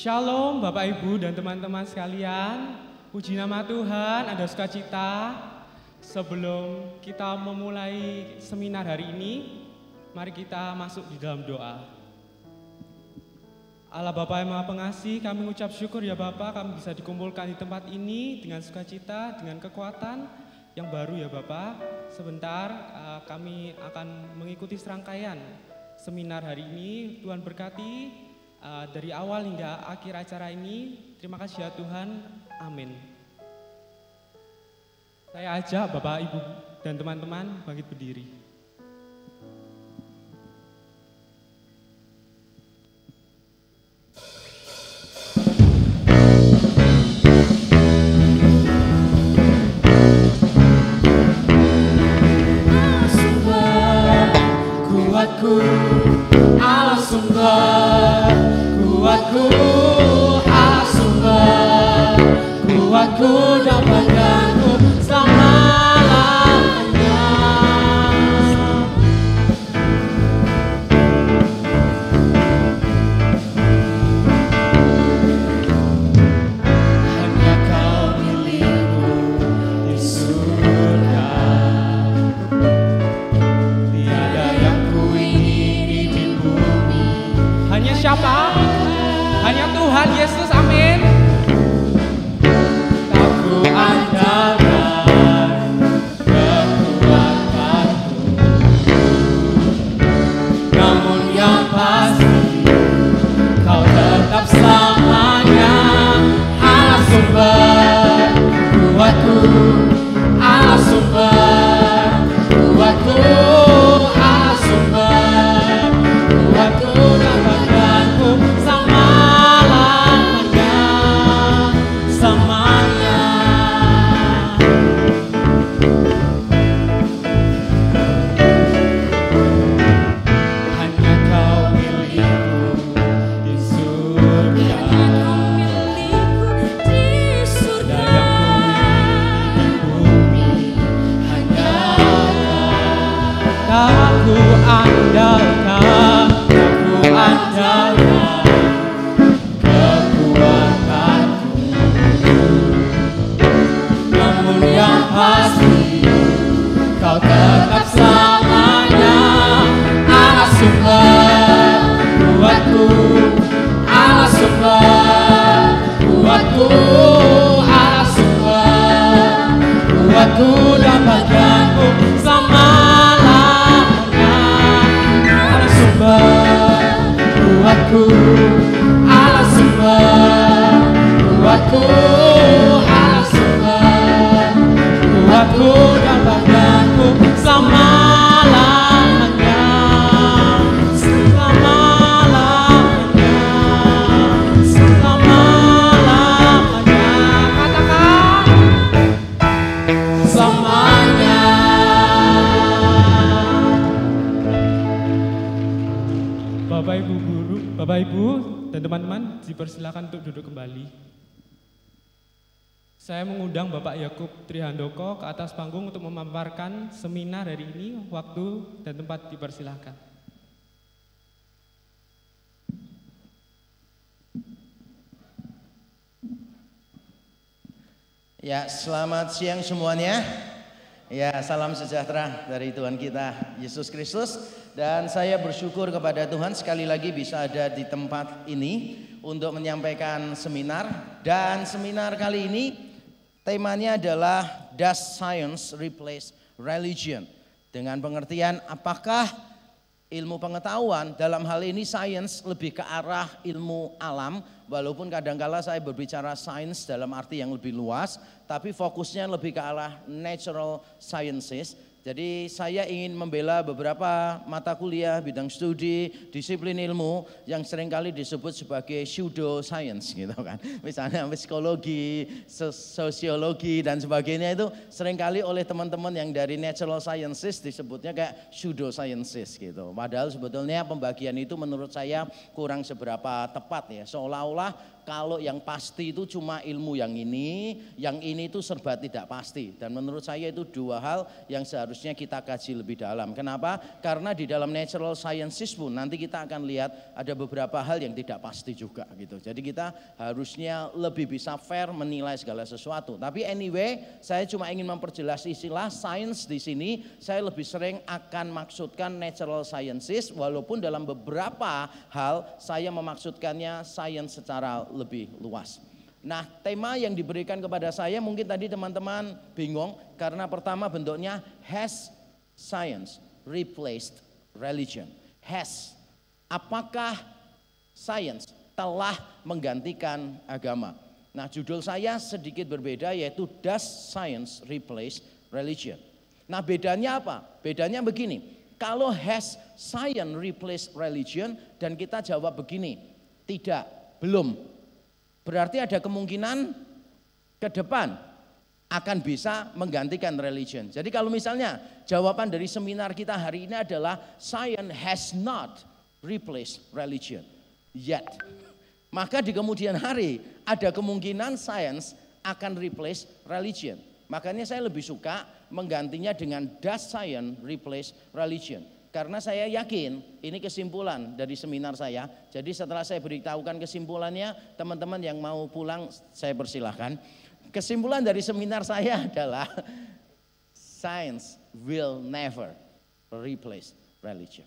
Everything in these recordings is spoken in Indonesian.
Shalom Bapak Ibu dan teman-teman sekalian. Puji nama Tuhan, ada sukacita. Sebelum kita memulai seminar hari ini, mari kita masuk di dalam doa. Allah Bapa yang Maha Pengasih, kami ucap syukur ya Bapak, kami bisa dikumpulkan di tempat ini dengan sukacita, dengan kekuatan yang baru ya Bapak. Sebentar uh, kami akan mengikuti serangkaian seminar hari ini. Tuhan berkati uh, dari awal hingga akhir acara ini. Terima kasih ya Tuhan. Amin. Saya ajak Bapak, Ibu, dan teman-teman bangkit berdiri. Siapa? Hanya Tuhan Yesus, memaparkan seminar hari ini. Waktu dan tempat dipersilakan. Ya, selamat siang semuanya. Ya, salam sejahtera dari Tuhan kita Yesus Kristus dan saya bersyukur kepada Tuhan sekali lagi bisa ada di tempat ini untuk menyampaikan seminar dan seminar kali ini temanya adalah Does Science Replace Religion? Dengan pengertian apakah ilmu pengetahuan dalam hal ini sains lebih ke arah ilmu alam walaupun kadangkala saya berbicara sains dalam arti yang lebih luas tapi fokusnya lebih ke arah natural sciences jadi saya ingin membela beberapa mata kuliah bidang studi disiplin ilmu yang sering kali disebut sebagai pseudo science gitu kan. Misalnya psikologi sos- sosiologi dan sebagainya itu sering kali oleh teman-teman yang dari natural sciences disebutnya kayak pseudo sciences gitu. Padahal sebetulnya pembagian itu menurut saya kurang seberapa tepat ya. Seolah-olah Kalau yang pasti itu cuma ilmu yang ini, yang ini itu serba tidak pasti. Dan menurut saya itu dua hal yang seharusnya kita kaji lebih dalam. Kenapa? Karena di dalam natural sciences pun nanti kita akan lihat ada beberapa hal yang tidak pasti juga gitu. Jadi kita harusnya lebih bisa fair menilai segala sesuatu. Tapi anyway, saya cuma ingin memperjelas istilah science di sini. Saya lebih sering akan maksudkan natural sciences walaupun dalam beberapa hal saya memaksudkannya science secara lebih luas. Nah, tema yang diberikan kepada saya mungkin tadi teman-teman bingung karena pertama bentuknya has science replaced religion. Has. Apakah science telah menggantikan agama? Nah, judul saya sedikit berbeda yaitu does science replace religion? Nah, bedanya apa? Bedanya begini. Kalau has science replace religion dan kita jawab begini, tidak, belum, Berarti ada kemungkinan ke depan akan bisa menggantikan religion. Jadi kalau misalnya jawaban dari seminar kita hari ini adalah science has not replaced religion yet. Maka di kemudian hari ada kemungkinan science akan replace religion. Makanya saya lebih suka menggantinya dengan does science replace religion. Karena saya yakin ini kesimpulan dari seminar saya. Jadi setelah saya beritahukan kesimpulannya, teman-teman yang mau pulang saya persilahkan. Kesimpulan dari seminar saya adalah science will never replace religion.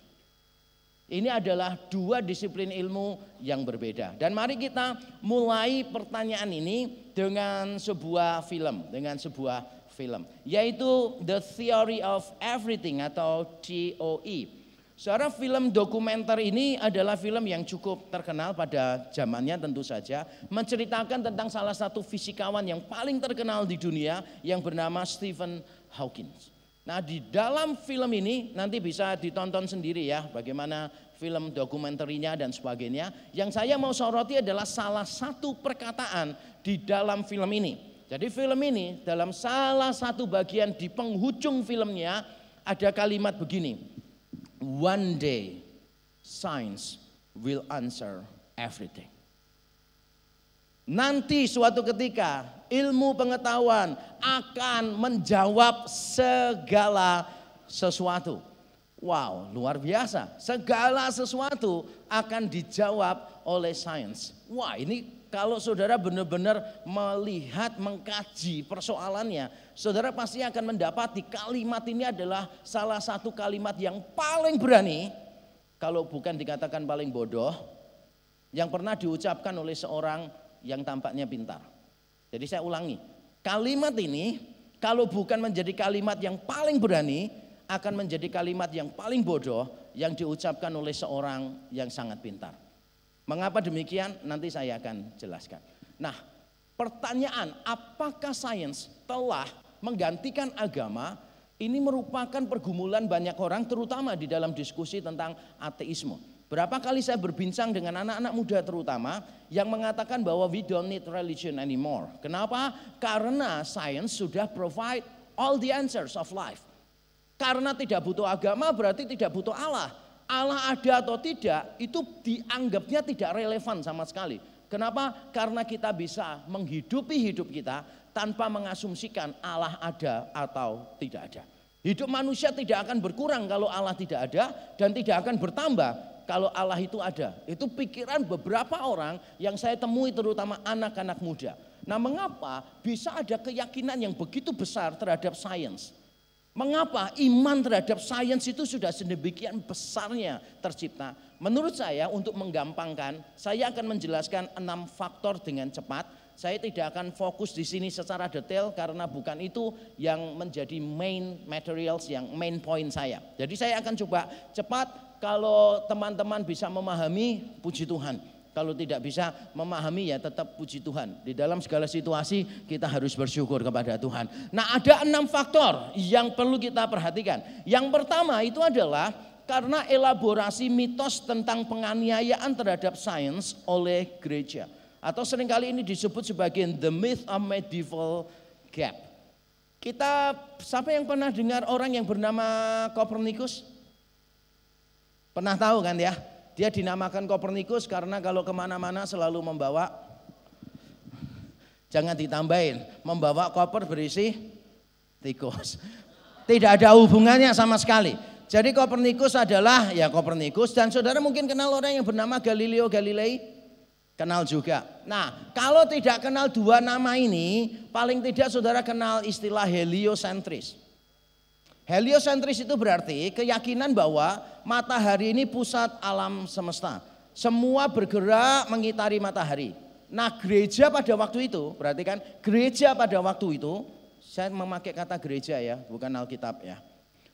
Ini adalah dua disiplin ilmu yang berbeda. Dan mari kita mulai pertanyaan ini dengan sebuah film, dengan sebuah film yaitu The Theory of Everything atau TOE. Secara film dokumenter ini adalah film yang cukup terkenal pada zamannya tentu saja menceritakan tentang salah satu fisikawan yang paling terkenal di dunia yang bernama Stephen Hawking. Nah, di dalam film ini nanti bisa ditonton sendiri ya bagaimana film dokumenterinya dan sebagainya. Yang saya mau soroti adalah salah satu perkataan di dalam film ini jadi film ini dalam salah satu bagian di penghujung filmnya ada kalimat begini. One day science will answer everything. Nanti suatu ketika ilmu pengetahuan akan menjawab segala sesuatu. Wow, luar biasa. Segala sesuatu akan dijawab oleh sains. Wah, ini kalau saudara benar-benar melihat, mengkaji persoalannya, saudara pasti akan mendapati kalimat ini adalah salah satu kalimat yang paling berani, kalau bukan dikatakan paling bodoh, yang pernah diucapkan oleh seorang yang tampaknya pintar. Jadi saya ulangi, kalimat ini kalau bukan menjadi kalimat yang paling berani, akan menjadi kalimat yang paling bodoh yang diucapkan oleh seorang yang sangat pintar. Mengapa demikian? Nanti saya akan jelaskan. Nah, pertanyaan apakah sains telah menggantikan agama? Ini merupakan pergumulan banyak orang terutama di dalam diskusi tentang ateisme. Berapa kali saya berbincang dengan anak-anak muda terutama yang mengatakan bahwa we don't need religion anymore. Kenapa? Karena sains sudah provide all the answers of life. Karena tidak butuh agama berarti tidak butuh Allah. Allah ada atau tidak itu dianggapnya tidak relevan sama sekali. Kenapa? Karena kita bisa menghidupi hidup kita tanpa mengasumsikan Allah ada atau tidak ada. Hidup manusia tidak akan berkurang kalau Allah tidak ada dan tidak akan bertambah kalau Allah itu ada. Itu pikiran beberapa orang yang saya temui terutama anak-anak muda. Nah, mengapa bisa ada keyakinan yang begitu besar terhadap sains? Mengapa iman terhadap sains itu sudah sedemikian besarnya tercipta? Menurut saya untuk menggampangkan, saya akan menjelaskan enam faktor dengan cepat. Saya tidak akan fokus di sini secara detail karena bukan itu yang menjadi main materials yang main point saya. Jadi saya akan coba cepat kalau teman-teman bisa memahami puji Tuhan. Kalau tidak bisa memahami ya tetap puji Tuhan. Di dalam segala situasi kita harus bersyukur kepada Tuhan. Nah ada enam faktor yang perlu kita perhatikan. Yang pertama itu adalah karena elaborasi mitos tentang penganiayaan terhadap sains oleh gereja. Atau sering kali ini disebut sebagai the myth of medieval gap. Kita, siapa yang pernah dengar orang yang bernama Copernicus? Pernah tahu kan ya? Dia dinamakan Kopernikus karena kalau ke mana-mana selalu membawa Jangan ditambahin, membawa koper berisi tikus. Tidak ada hubungannya sama sekali. Jadi Kopernikus adalah ya Kopernikus dan saudara mungkin kenal orang yang bernama Galileo Galilei? Kenal juga. Nah, kalau tidak kenal dua nama ini, paling tidak saudara kenal istilah heliosentris. Heliosentris itu berarti keyakinan bahwa matahari ini pusat alam semesta. Semua bergerak mengitari matahari. Nah, gereja pada waktu itu, berarti kan gereja pada waktu itu, saya memakai kata gereja ya, bukan Alkitab ya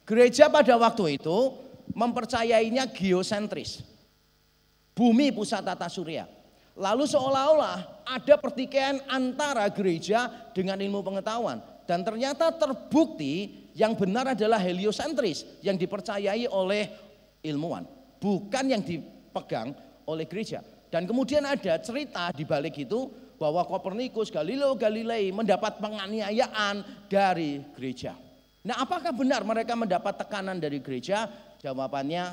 Gereja pada waktu itu mempercayainya geosentris. Bumi pusat tata surya. Lalu seolah-olah ada pertikaian antara gereja dengan ilmu pengetahuan. Dan ternyata terbukti yang benar adalah heliosentris yang dipercayai oleh ilmuwan. Bukan yang dipegang oleh gereja. Dan kemudian ada cerita di balik itu bahwa Kopernikus, Galileo Galilei mendapat penganiayaan dari gereja. Nah apakah benar mereka mendapat tekanan dari gereja? Jawabannya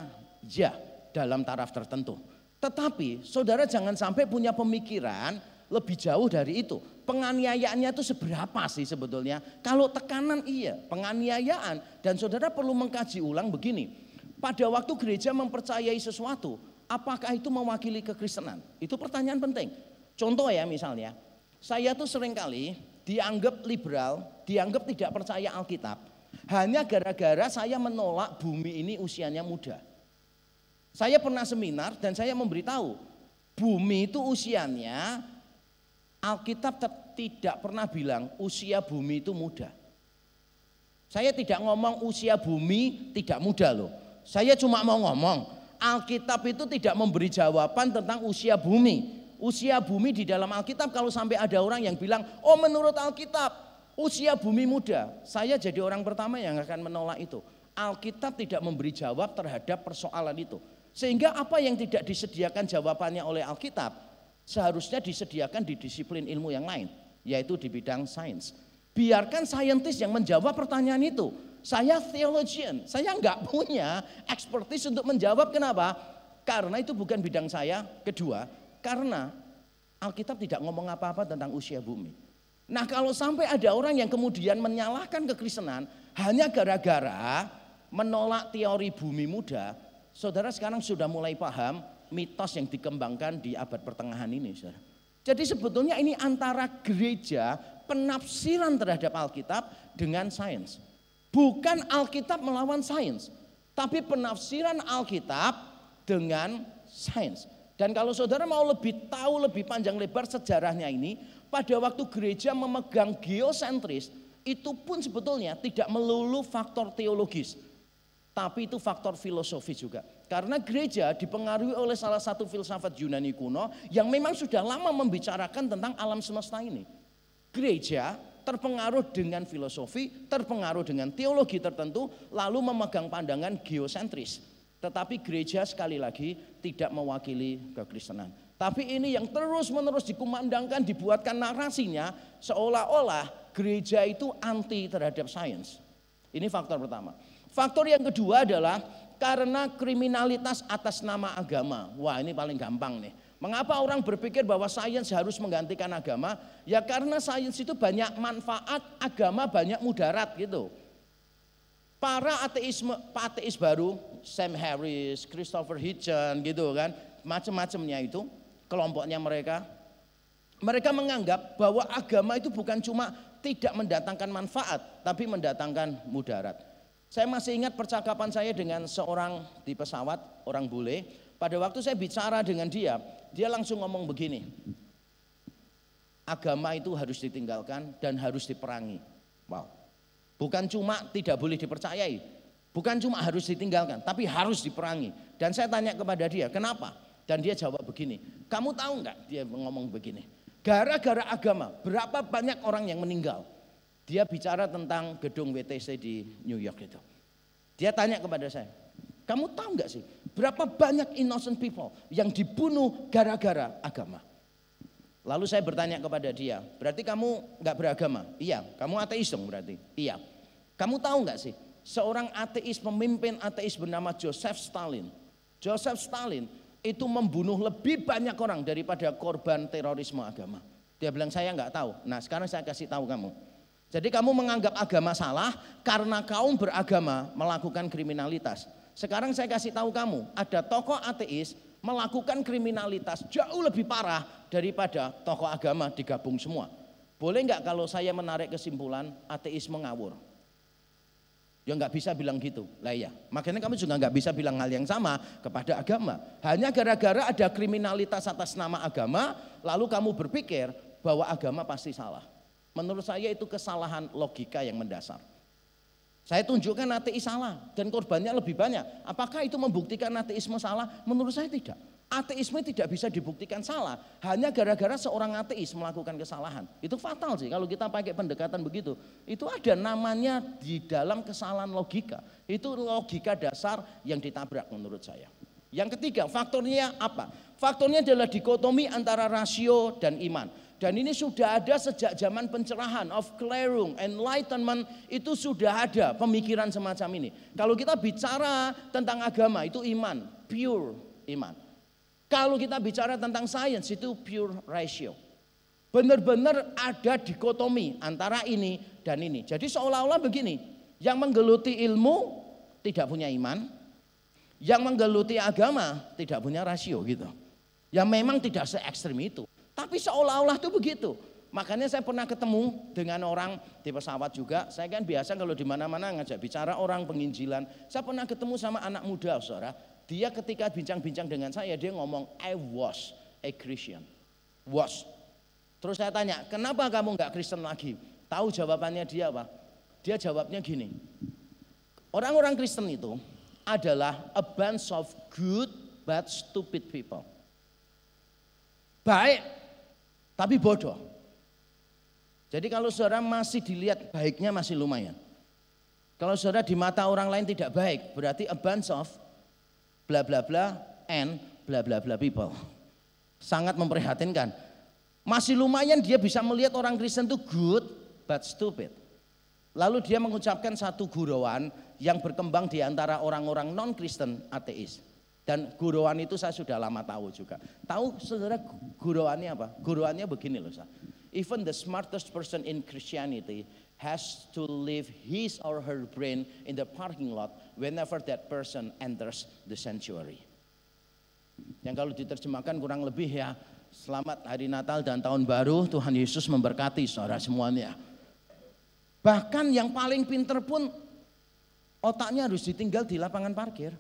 ya dalam taraf tertentu. Tetapi saudara jangan sampai punya pemikiran lebih jauh dari itu. Penganiayaannya itu seberapa sih sebetulnya? Kalau tekanan iya, penganiayaan dan saudara perlu mengkaji ulang begini. Pada waktu gereja mempercayai sesuatu, apakah itu mewakili kekristenan? Itu pertanyaan penting. Contoh ya misalnya, saya tuh sering kali dianggap liberal, dianggap tidak percaya Alkitab hanya gara-gara saya menolak bumi ini usianya muda. Saya pernah seminar dan saya memberitahu, bumi itu usianya Alkitab tidak pernah bilang usia bumi itu muda. Saya tidak ngomong usia bumi tidak muda loh. Saya cuma mau ngomong Alkitab itu tidak memberi jawaban tentang usia bumi. Usia bumi di dalam Alkitab kalau sampai ada orang yang bilang, "Oh, menurut Alkitab Usia bumi muda, saya jadi orang pertama yang akan menolak itu. Alkitab tidak memberi jawab terhadap persoalan itu. Sehingga apa yang tidak disediakan jawabannya oleh Alkitab, seharusnya disediakan di disiplin ilmu yang lain, yaitu di bidang sains. Biarkan saintis yang menjawab pertanyaan itu. Saya theologian, saya nggak punya expertise untuk menjawab kenapa? Karena itu bukan bidang saya. Kedua, karena Alkitab tidak ngomong apa-apa tentang usia bumi. Nah kalau sampai ada orang yang kemudian menyalahkan kekristenan hanya gara-gara menolak teori bumi muda, saudara sekarang sudah mulai paham mitos yang dikembangkan di abad pertengahan ini. Saudara. Jadi sebetulnya ini antara gereja penafsiran terhadap Alkitab dengan sains. Bukan Alkitab melawan sains, tapi penafsiran Alkitab dengan sains. Dan kalau saudara mau lebih tahu lebih panjang lebar sejarahnya ini, pada waktu gereja memegang geosentris, itu pun sebetulnya tidak melulu faktor teologis. Tapi itu faktor filosofi juga. Karena gereja dipengaruhi oleh salah satu filsafat Yunani kuno yang memang sudah lama membicarakan tentang alam semesta ini. Gereja terpengaruh dengan filosofi, terpengaruh dengan teologi tertentu, lalu memegang pandangan geosentris. Tetapi gereja sekali lagi tidak mewakili kekristenan. Tapi ini yang terus-menerus dikumandangkan, dibuatkan narasinya seolah-olah gereja itu anti terhadap sains. Ini faktor pertama. Faktor yang kedua adalah karena kriminalitas atas nama agama. Wah ini paling gampang nih. Mengapa orang berpikir bahwa sains harus menggantikan agama? Ya karena sains itu banyak manfaat, agama banyak mudarat gitu. Para ateisme, ateis baru, Sam Harris, Christopher Hitchens gitu kan, macam-macamnya itu kelompoknya mereka. Mereka menganggap bahwa agama itu bukan cuma tidak mendatangkan manfaat, tapi mendatangkan mudarat. Saya masih ingat percakapan saya dengan seorang di pesawat, orang bule. Pada waktu saya bicara dengan dia, dia langsung ngomong begini. Agama itu harus ditinggalkan dan harus diperangi. Wow. Bukan cuma tidak boleh dipercayai, bukan cuma harus ditinggalkan, tapi harus diperangi. Dan saya tanya kepada dia, kenapa? Dan dia jawab begini, kamu tahu nggak? Dia ngomong begini, gara-gara agama berapa banyak orang yang meninggal? Dia bicara tentang gedung WTC di New York itu. Dia tanya kepada saya, kamu tahu nggak sih berapa banyak innocent people yang dibunuh gara-gara agama? Lalu saya bertanya kepada dia, berarti kamu nggak beragama? Iya, kamu ateis dong berarti? Iya. Kamu tahu nggak sih, seorang ateis pemimpin ateis bernama Joseph Stalin. Joseph Stalin itu membunuh lebih banyak orang daripada korban terorisme agama. Dia bilang saya nggak tahu. Nah sekarang saya kasih tahu kamu. Jadi kamu menganggap agama salah karena kaum beragama melakukan kriminalitas. Sekarang saya kasih tahu kamu, ada tokoh ateis melakukan kriminalitas jauh lebih parah daripada tokoh agama digabung semua. Boleh nggak kalau saya menarik kesimpulan ateis mengawur? Ya nggak bisa bilang gitu. Lah ya, makanya kamu juga nggak bisa bilang hal yang sama kepada agama. Hanya gara-gara ada kriminalitas atas nama agama, lalu kamu berpikir bahwa agama pasti salah. Menurut saya itu kesalahan logika yang mendasar. Saya tunjukkan ateis salah dan korbannya lebih banyak. Apakah itu membuktikan ateisme salah? Menurut saya tidak. Ateisme tidak bisa dibuktikan salah hanya gara-gara seorang ateis melakukan kesalahan. Itu fatal sih kalau kita pakai pendekatan begitu. Itu ada namanya di dalam kesalahan logika. Itu logika dasar yang ditabrak menurut saya. Yang ketiga, faktornya apa? Faktornya adalah dikotomi antara rasio dan iman. Dan ini sudah ada sejak zaman pencerahan of Clarung, enlightenment itu sudah ada pemikiran semacam ini. Kalau kita bicara tentang agama itu iman, pure iman. Kalau kita bicara tentang sains itu pure ratio. Benar-benar ada dikotomi antara ini dan ini. Jadi seolah-olah begini, yang menggeluti ilmu tidak punya iman, yang menggeluti agama tidak punya rasio gitu. Yang memang tidak se ekstrim itu. Tapi seolah-olah itu begitu. Makanya saya pernah ketemu dengan orang di pesawat juga. Saya kan biasa kalau di mana-mana ngajak bicara orang penginjilan. Saya pernah ketemu sama anak muda, saudara. Dia ketika bincang-bincang dengan saya, dia ngomong, I was a Christian. Was. Terus saya tanya, kenapa kamu nggak Kristen lagi? Tahu jawabannya dia apa? Dia jawabnya gini, orang-orang Kristen itu adalah a bunch of good but stupid people. Baik tapi bodoh. Jadi kalau saudara masih dilihat baiknya masih lumayan. Kalau saudara di mata orang lain tidak baik, berarti a bunch of bla bla bla and bla bla bla people. Sangat memprihatinkan. Masih lumayan dia bisa melihat orang Kristen itu good but stupid. Lalu dia mengucapkan satu gurauan yang berkembang di antara orang-orang non-Kristen ateis. Dan guruan itu saya sudah lama tahu juga. Tahu saudara guruannya apa? Guruannya begini loh. Even the smartest person in Christianity has to leave his or her brain in the parking lot whenever that person enters the sanctuary. Yang kalau diterjemahkan kurang lebih ya, selamat hari Natal dan tahun baru, Tuhan Yesus memberkati saudara semuanya. Bahkan yang paling pinter pun otaknya harus ditinggal di lapangan parkir.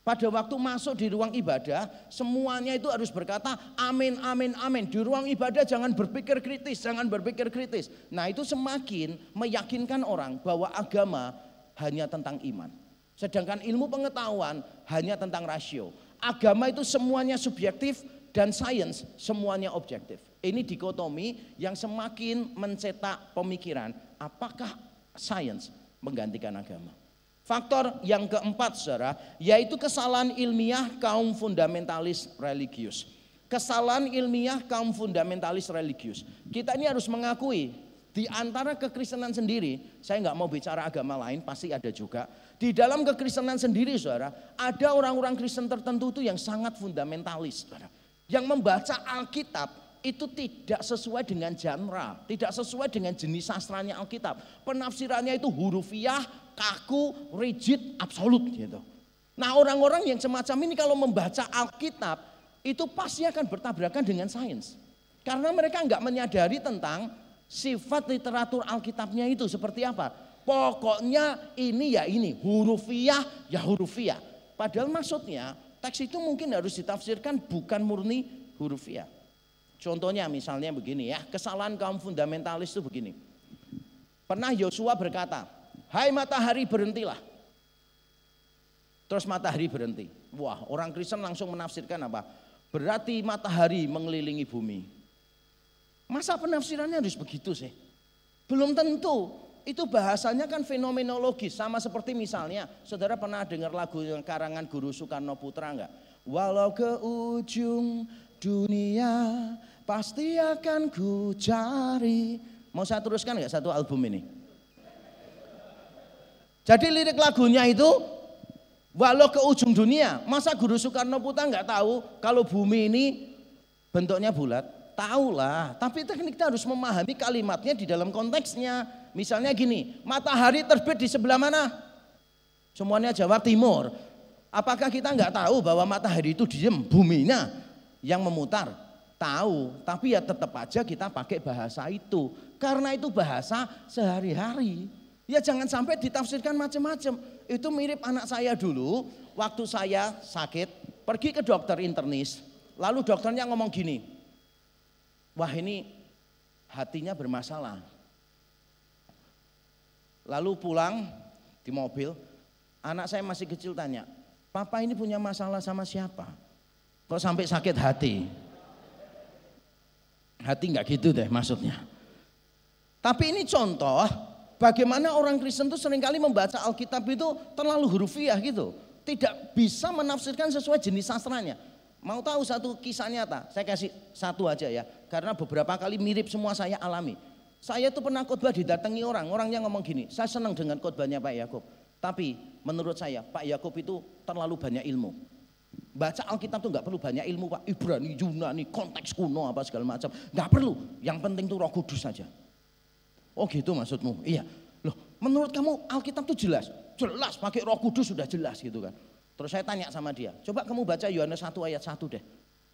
Pada waktu masuk di ruang ibadah, semuanya itu harus berkata amin, amin, amin. Di ruang ibadah jangan berpikir kritis, jangan berpikir kritis. Nah itu semakin meyakinkan orang bahwa agama hanya tentang iman. Sedangkan ilmu pengetahuan hanya tentang rasio. Agama itu semuanya subjektif dan sains semuanya objektif. Ini dikotomi yang semakin mencetak pemikiran apakah sains menggantikan agama. Faktor yang keempat saudara, yaitu kesalahan ilmiah kaum fundamentalis religius. Kesalahan ilmiah kaum fundamentalis religius. Kita ini harus mengakui di antara kekristenan sendiri, saya nggak mau bicara agama lain, pasti ada juga. Di dalam kekristenan sendiri, saudara, ada orang-orang Kristen tertentu itu yang sangat fundamentalis, saudara. Yang membaca Alkitab itu tidak sesuai dengan genre, tidak sesuai dengan jenis sastranya Alkitab. Penafsirannya itu hurufiah, kaku, rigid, absolut gitu. Nah orang-orang yang semacam ini kalau membaca Alkitab itu pasti akan bertabrakan dengan sains. Karena mereka nggak menyadari tentang sifat literatur Alkitabnya itu seperti apa. Pokoknya ini ya ini, hurufiah ya hurufiah. Padahal maksudnya teks itu mungkin harus ditafsirkan bukan murni hurufiah. Contohnya misalnya begini ya, kesalahan kaum fundamentalis itu begini. Pernah Yosua berkata, Hai matahari berhentilah. Terus matahari berhenti. Wah orang Kristen langsung menafsirkan apa? Berarti matahari mengelilingi bumi. Masa penafsirannya harus begitu sih? Belum tentu. Itu bahasanya kan fenomenologis. Sama seperti misalnya, saudara pernah dengar lagu yang karangan Guru Soekarno Putra enggak? Walau ke ujung dunia pasti akan ku cari. Mau saya teruskan enggak satu album ini? Jadi lirik lagunya itu walau ke ujung dunia. Masa Guru Soekarno Putra nggak tahu kalau bumi ini bentuknya bulat. tahu lah. Tapi kita harus memahami kalimatnya di dalam konteksnya. Misalnya gini, matahari terbit di sebelah mana? Semuanya Jawa Timur. Apakah kita nggak tahu bahwa matahari itu diem, buminya yang memutar? Tahu, tapi ya tetap aja kita pakai bahasa itu. Karena itu bahasa sehari-hari. Ya jangan sampai ditafsirkan macam-macam. Itu mirip anak saya dulu, waktu saya sakit, pergi ke dokter internis, lalu dokternya ngomong gini, wah ini hatinya bermasalah. Lalu pulang di mobil, anak saya masih kecil tanya, papa ini punya masalah sama siapa? Kok sampai sakit hati? Hati nggak gitu deh maksudnya. Tapi ini contoh bagaimana orang Kristen itu sering kali membaca Alkitab itu terlalu hurufiah gitu. Tidak bisa menafsirkan sesuai jenis sastranya. Mau tahu satu kisah nyata? Saya kasih satu aja ya. Karena beberapa kali mirip semua saya alami. Saya tuh pernah khotbah didatangi orang. Orangnya ngomong gini, saya senang dengan khotbahnya Pak Yakub. Tapi menurut saya Pak Yakub itu terlalu banyak ilmu. Baca Alkitab tuh nggak perlu banyak ilmu Pak. Ibrani, Yunani, konteks kuno apa segala macam. Nggak perlu. Yang penting tuh roh kudus saja. Oh gitu maksudmu? Iya. Loh, menurut kamu Alkitab tuh jelas? Jelas, pakai roh kudus sudah jelas gitu kan. Terus saya tanya sama dia, coba kamu baca Yohanes 1 ayat 1 deh.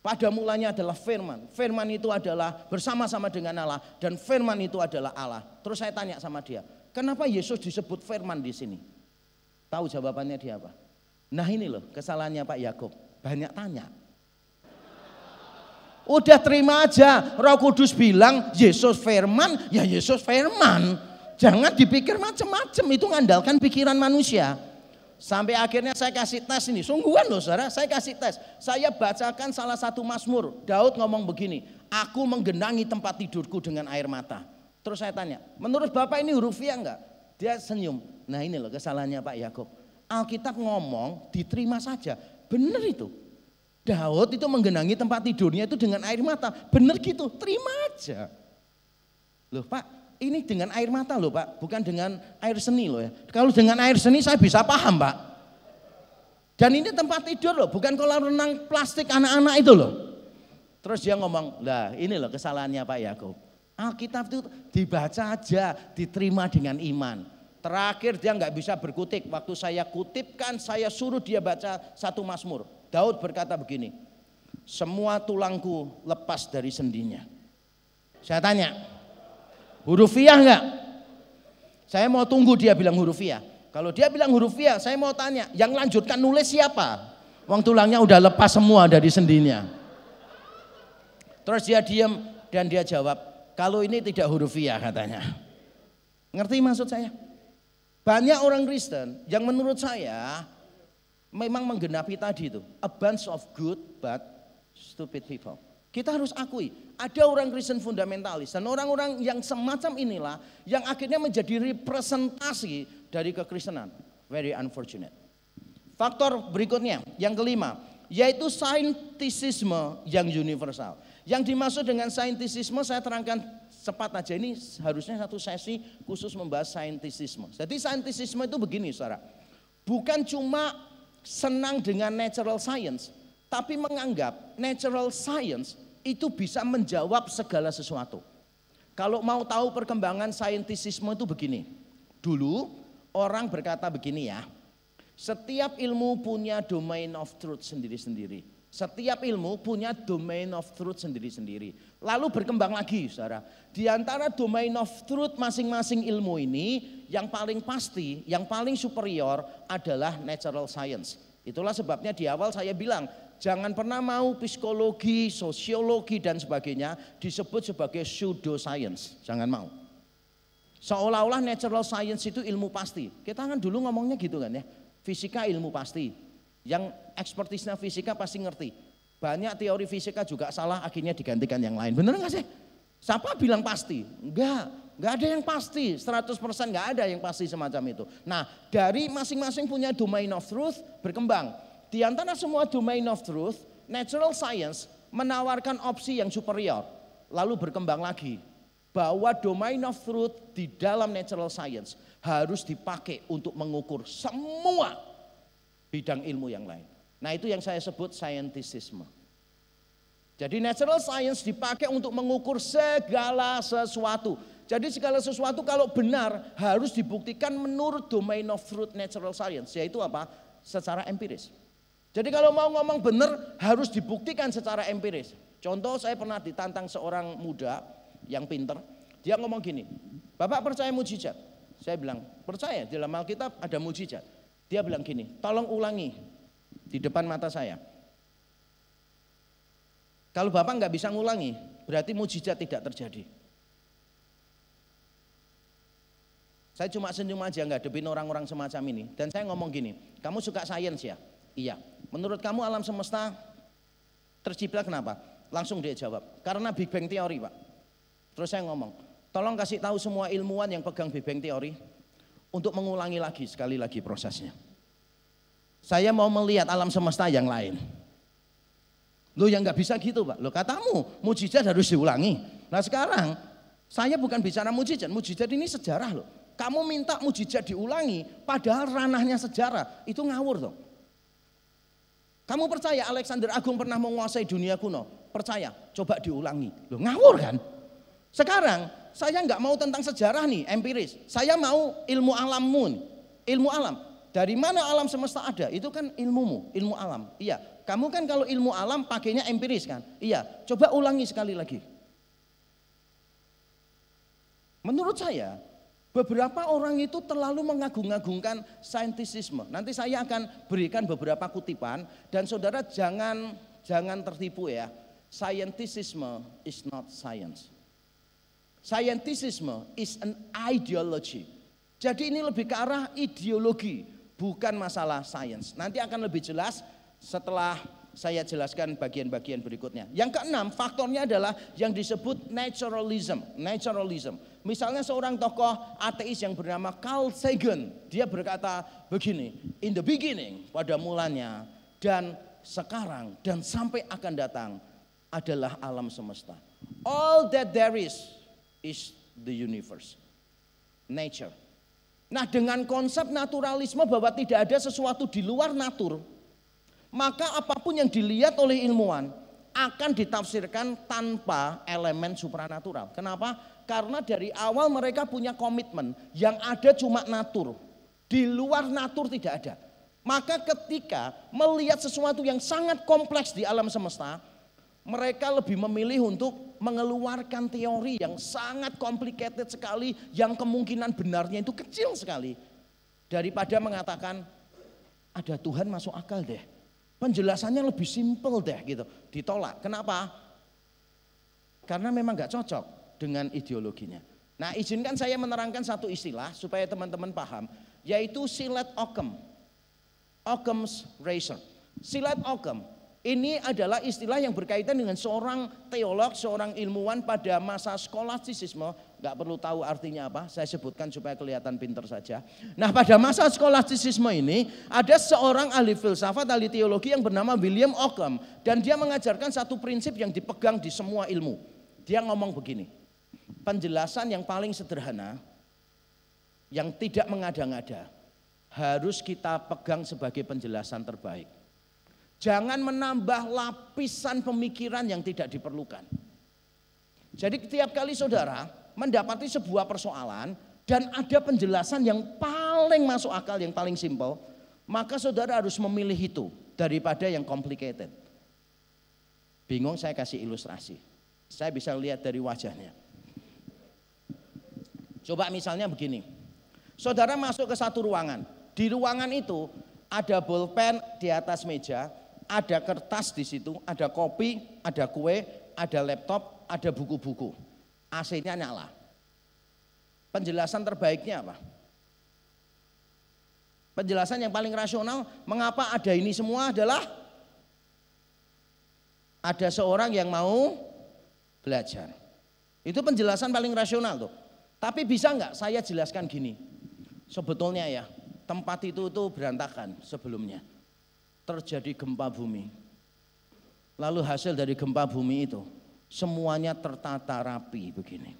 Pada mulanya adalah firman. Firman itu adalah bersama-sama dengan Allah. Dan firman itu adalah Allah. Terus saya tanya sama dia, kenapa Yesus disebut firman di sini? Tahu jawabannya dia apa? Nah ini loh kesalahannya Pak Yakub. Banyak tanya. Udah terima aja. Roh Kudus bilang Yesus firman, ya Yesus firman. Jangan dipikir macam-macam, itu ngandalkan pikiran manusia. Sampai akhirnya saya kasih tes ini, sungguhan loh saudara, saya kasih tes. Saya bacakan salah satu Mazmur, Daud ngomong begini, aku menggenangi tempat tidurku dengan air mata. Terus saya tanya, menurut Bapak ini hurufiah enggak? Dia senyum. Nah ini loh kesalahannya Pak Yakub. Alkitab ngomong diterima saja. Benar itu. Daud itu menggenangi tempat tidurnya itu dengan air mata. Benar gitu, terima aja. Loh Pak, ini dengan air mata loh Pak, bukan dengan air seni loh ya. Kalau dengan air seni saya bisa paham Pak. Dan ini tempat tidur loh, bukan kolam renang plastik anak-anak itu loh. Terus dia ngomong, lah ini loh kesalahannya Pak Yakub. Alkitab itu dibaca aja, diterima dengan iman. Terakhir dia nggak bisa berkutik. Waktu saya kutipkan, saya suruh dia baca satu Mazmur. Daud berkata begini, semua tulangku lepas dari sendinya. Saya tanya, hurufiah enggak? Saya mau tunggu dia bilang hurufiah. Kalau dia bilang hurufiah, saya mau tanya, yang lanjutkan nulis siapa? Wong tulangnya udah lepas semua dari sendinya. Terus dia diam dan dia jawab, kalau ini tidak hurufiah katanya. Ngerti maksud saya? Banyak orang Kristen yang menurut saya memang menggenapi tadi itu. A bunch of good but stupid people. Kita harus akui, ada orang Kristen fundamentalis dan orang-orang yang semacam inilah yang akhirnya menjadi representasi dari kekristenan. Very unfortunate. Faktor berikutnya, yang kelima, yaitu saintisisme yang universal. Yang dimaksud dengan saintisisme saya terangkan cepat aja ini harusnya satu sesi khusus membahas saintisisme. Jadi saintisisme itu begini saudara. Bukan cuma senang dengan natural science, tapi menganggap natural science itu bisa menjawab segala sesuatu. Kalau mau tahu perkembangan saintisisme itu begini. Dulu orang berkata begini ya. Setiap ilmu punya domain of truth sendiri-sendiri. Setiap ilmu punya domain of truth sendiri-sendiri. Lalu berkembang lagi, saudara. Di antara domain of truth masing-masing ilmu ini, yang paling pasti, yang paling superior adalah natural science. Itulah sebabnya di awal saya bilang, jangan pernah mau psikologi, sosiologi dan sebagainya disebut sebagai pseudoscience. Jangan mau. Seolah-olah natural science itu ilmu pasti. Kita kan dulu ngomongnya gitu kan ya. Fisika ilmu pasti. Yang ekspertisnya fisika pasti ngerti. Banyak teori fisika juga salah akhirnya digantikan yang lain. Bener nggak sih? Siapa bilang pasti? Enggak, enggak ada yang pasti. 100% enggak ada yang pasti semacam itu. Nah, dari masing-masing punya domain of truth berkembang. Di antara semua domain of truth, natural science menawarkan opsi yang superior. Lalu berkembang lagi bahwa domain of truth di dalam natural science harus dipakai untuk mengukur semua bidang ilmu yang lain. Nah itu yang saya sebut scientisisme. Jadi natural science dipakai untuk mengukur segala sesuatu. Jadi segala sesuatu kalau benar harus dibuktikan menurut domain of truth natural science. Yaitu apa? Secara empiris. Jadi kalau mau ngomong benar harus dibuktikan secara empiris. Contoh saya pernah ditantang seorang muda yang pinter. Dia ngomong gini, Bapak percaya mujizat? Saya bilang, percaya dalam Alkitab ada mujizat. Dia bilang gini, tolong ulangi di depan mata saya. Kalau Bapak nggak bisa ngulangi, berarti mujizat tidak terjadi. Saya cuma senyum aja nggak debin orang-orang semacam ini. Dan saya ngomong gini, kamu suka sains ya? Iya. Menurut kamu alam semesta tercipta kenapa? Langsung dia jawab, karena Big Bang teori pak. Terus saya ngomong, tolong kasih tahu semua ilmuwan yang pegang Big Bang teori untuk mengulangi lagi sekali lagi prosesnya. Saya mau melihat alam semesta yang lain. Lo yang nggak bisa gitu pak. Lo katamu mujizat harus diulangi. Nah sekarang saya bukan bicara mujizat. Mujizat ini sejarah loh. Kamu minta mujizat diulangi, padahal ranahnya sejarah. Itu ngawur dong. Kamu percaya Alexander Agung pernah menguasai dunia kuno? Percaya, coba diulangi. Lo ngawur kan? Sekarang saya nggak mau tentang sejarah nih, empiris. Saya mau ilmu alammu, ilmu alam. Dari mana alam semesta ada? Itu kan ilmumu, ilmu alam. Iya, kamu kan kalau ilmu alam pakainya empiris kan? Iya, coba ulangi sekali lagi. Menurut saya, beberapa orang itu terlalu mengagung-agungkan saintisisme. Nanti saya akan berikan beberapa kutipan dan saudara jangan jangan tertipu ya. Scientisisme is not science. Scientisisme is an ideology. Jadi ini lebih ke arah ideologi, bukan masalah sains. Nanti akan lebih jelas setelah saya jelaskan bagian-bagian berikutnya. Yang keenam, faktornya adalah yang disebut naturalism. Naturalism. Misalnya seorang tokoh ateis yang bernama Carl Sagan, dia berkata begini, in the beginning, pada mulanya dan sekarang dan sampai akan datang adalah alam semesta. All that there is is the universe. Nature. Nah, dengan konsep naturalisme bahwa tidak ada sesuatu di luar natur, maka apa pun yang dilihat oleh ilmuwan akan ditafsirkan tanpa elemen supranatural. Kenapa? Karena dari awal mereka punya komitmen yang ada cuma natur. Di luar natur tidak ada. Maka ketika melihat sesuatu yang sangat kompleks di alam semesta, mereka lebih memilih untuk mengeluarkan teori yang sangat complicated sekali, yang kemungkinan benarnya itu kecil sekali. Daripada mengatakan ada Tuhan masuk akal deh. Penjelasannya lebih simpel deh gitu. Ditolak. Kenapa? Karena memang nggak cocok dengan ideologinya. Nah izinkan saya menerangkan satu istilah supaya teman-teman paham. Yaitu silat Occam. Occam's razor. Silat Occam ini adalah istilah yang berkaitan dengan seorang teolog, seorang ilmuwan pada masa skolastisisme. Gak perlu tahu artinya apa, saya sebutkan supaya kelihatan pinter saja. Nah pada masa skolastisisme ini ada seorang ahli filsafat, ahli teologi yang bernama William Ockham. Dan dia mengajarkan satu prinsip yang dipegang di semua ilmu. Dia ngomong begini, penjelasan yang paling sederhana, yang tidak mengada-ngada, harus kita pegang sebagai penjelasan terbaik. Jangan menambah lapisan pemikiran yang tidak diperlukan. Jadi setiap kali saudara mendapati sebuah persoalan dan ada penjelasan yang paling masuk akal, yang paling simpel, maka saudara harus memilih itu daripada yang complicated. Bingung saya kasih ilustrasi. Saya bisa lihat dari wajahnya. Coba misalnya begini. Saudara masuk ke satu ruangan. Di ruangan itu ada bolpen di atas meja, ada kertas di situ, ada kopi, ada kue, ada laptop, ada buku-buku. AC-nya nyala. Penjelasan terbaiknya apa? Penjelasan yang paling rasional mengapa ada ini semua adalah ada seorang yang mau belajar. Itu penjelasan paling rasional tuh. Tapi bisa nggak saya jelaskan gini? Sebetulnya ya tempat itu tuh berantakan sebelumnya terjadi gempa bumi. Lalu hasil dari gempa bumi itu semuanya tertata rapi begini.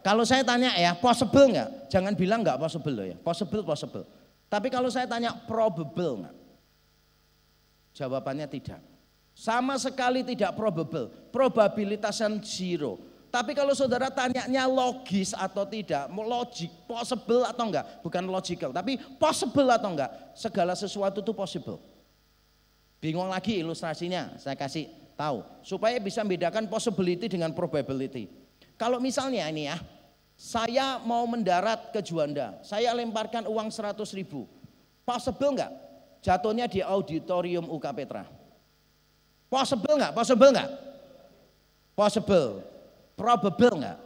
Kalau saya tanya ya possible nggak? Jangan bilang nggak possible loh ya. Possible possible. Tapi kalau saya tanya probable nggak? Jawabannya tidak. Sama sekali tidak probable. Probabilitasnya zero. Tapi kalau saudara tanyanya logis atau tidak, logik, possible atau enggak, bukan logical, tapi possible atau enggak, segala sesuatu itu possible. Bingung lagi ilustrasinya, saya kasih tahu supaya bisa membedakan possibility dengan probability. Kalau misalnya ini ya, saya mau mendarat ke Juanda, saya lemparkan uang 100 ribu, possible enggak? Jatuhnya di auditorium UK Petra. Possible enggak? Possible enggak? Possible. Probable enggak?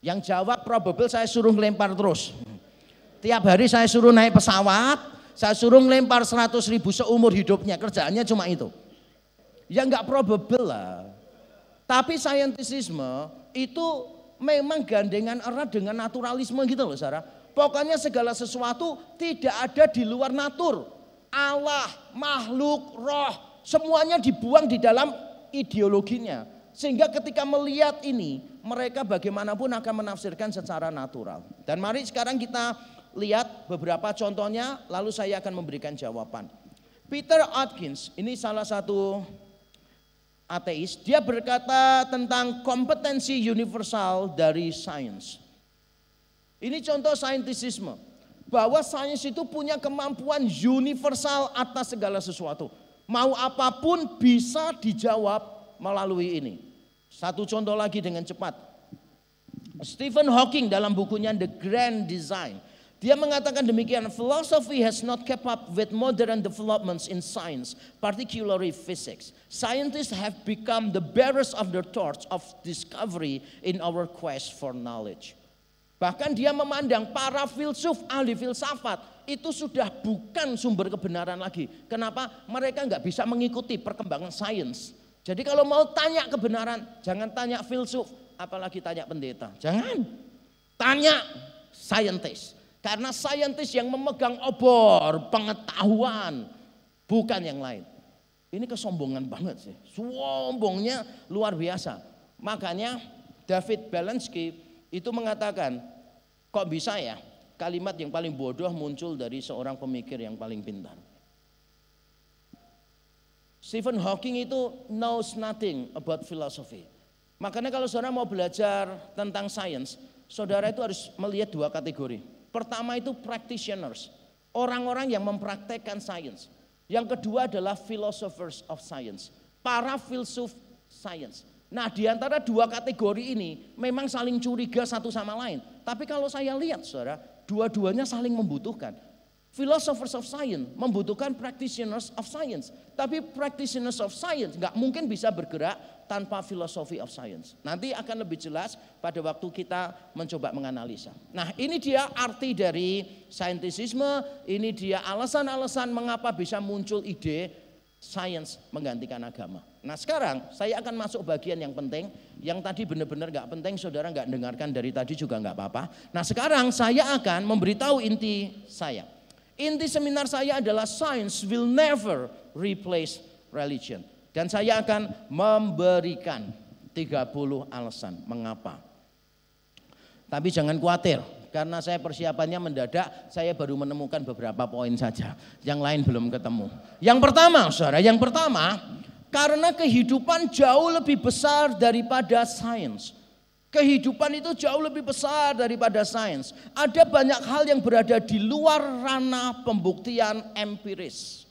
Yang jawab probable saya suruh lempar terus. Tiap hari saya suruh naik pesawat, saya suruh lempar 100 ribu seumur hidupnya. Kerjaannya cuma itu. Ya enggak probable lah. Tapi saintisisme itu memang gandengan erat dengan naturalisme gitu loh Sarah. Pokoknya segala sesuatu tidak ada di luar natur. Allah, makhluk, roh, semuanya dibuang di dalam ideologinya. Sehingga ketika melihat ini, mereka bagaimanapun akan menafsirkan secara natural. Dan mari sekarang kita lihat beberapa contohnya, lalu saya akan memberikan jawaban. Peter Atkins, ini salah satu ateis, dia berkata tentang kompetensi universal dari sains. Ini contoh saintisisme, bahwa sains itu punya kemampuan universal atas segala sesuatu. Mau apa pun bisa dijawab melalui ini. Satu contoh lagi dengan cepat. Stephen Hawking dalam bukunya The Grand Design, dia mengatakan demikian, philosophy has not kept up with modern developments in science, particularly physics. Scientists have become the bearers of the torch of discovery in our quest for knowledge. Bahkan dia memandang para filsuf, ahli filsafat itu sudah bukan sumber kebenaran lagi. Kenapa? Mereka nggak bisa mengikuti perkembangan sains. Jadi kalau mau tanya kebenaran, jangan tanya filsuf, apalagi tanya pendeta. Jangan. Tanya saintis. Karena saintis yang memegang obor pengetahuan, bukan yang lain. Ini kesombongan banget sih. Sombongnya luar biasa. Makanya David Balensky itu mengatakan, kok bisa ya kalimat yang paling bodoh muncul dari seorang pemikir yang paling pintar. Stephen Hawking itu knows nothing about philosophy. Makanya kalau saudara mau belajar tentang sains, saudara itu harus melihat dua kategori. Pertama itu practitioners, orang-orang yang mempraktekkan sains. Yang kedua adalah philosophers of science, para filsuf sains. Nah di antara dua kategori ini memang saling curiga satu sama lain. Tapi kalau saya lihat saudara, dua-duanya saling membutuhkan. Philosophers of science membutuhkan practitioners of science. Tapi practitioners of science nggak mungkin bisa bergerak tanpa philosophy of science. Nanti akan lebih jelas pada waktu kita mencoba menganalisa. Nah ini dia arti dari saintisisme, ini dia alasan-alasan mengapa bisa muncul ide sains menggantikan agama. Nah sekarang saya akan masuk bagian yang penting, yang tadi benar-benar nggak penting, saudara nggak dengarkan dari tadi juga nggak apa-apa. Nah sekarang saya akan memberitahu inti saya. Inti seminar saya adalah science will never replace religion. Dan saya akan memberikan 30 alasan mengapa. Tapi jangan khawatir, karena saya persiapannya mendadak, saya baru menemukan beberapa poin saja. Yang lain belum ketemu. Yang pertama, saudara, yang pertama, karena kehidupan jauh lebih besar daripada sains. Kehidupan itu jauh lebih besar daripada sains. Ada banyak hal yang berada di luar ranah pembuktian empiris.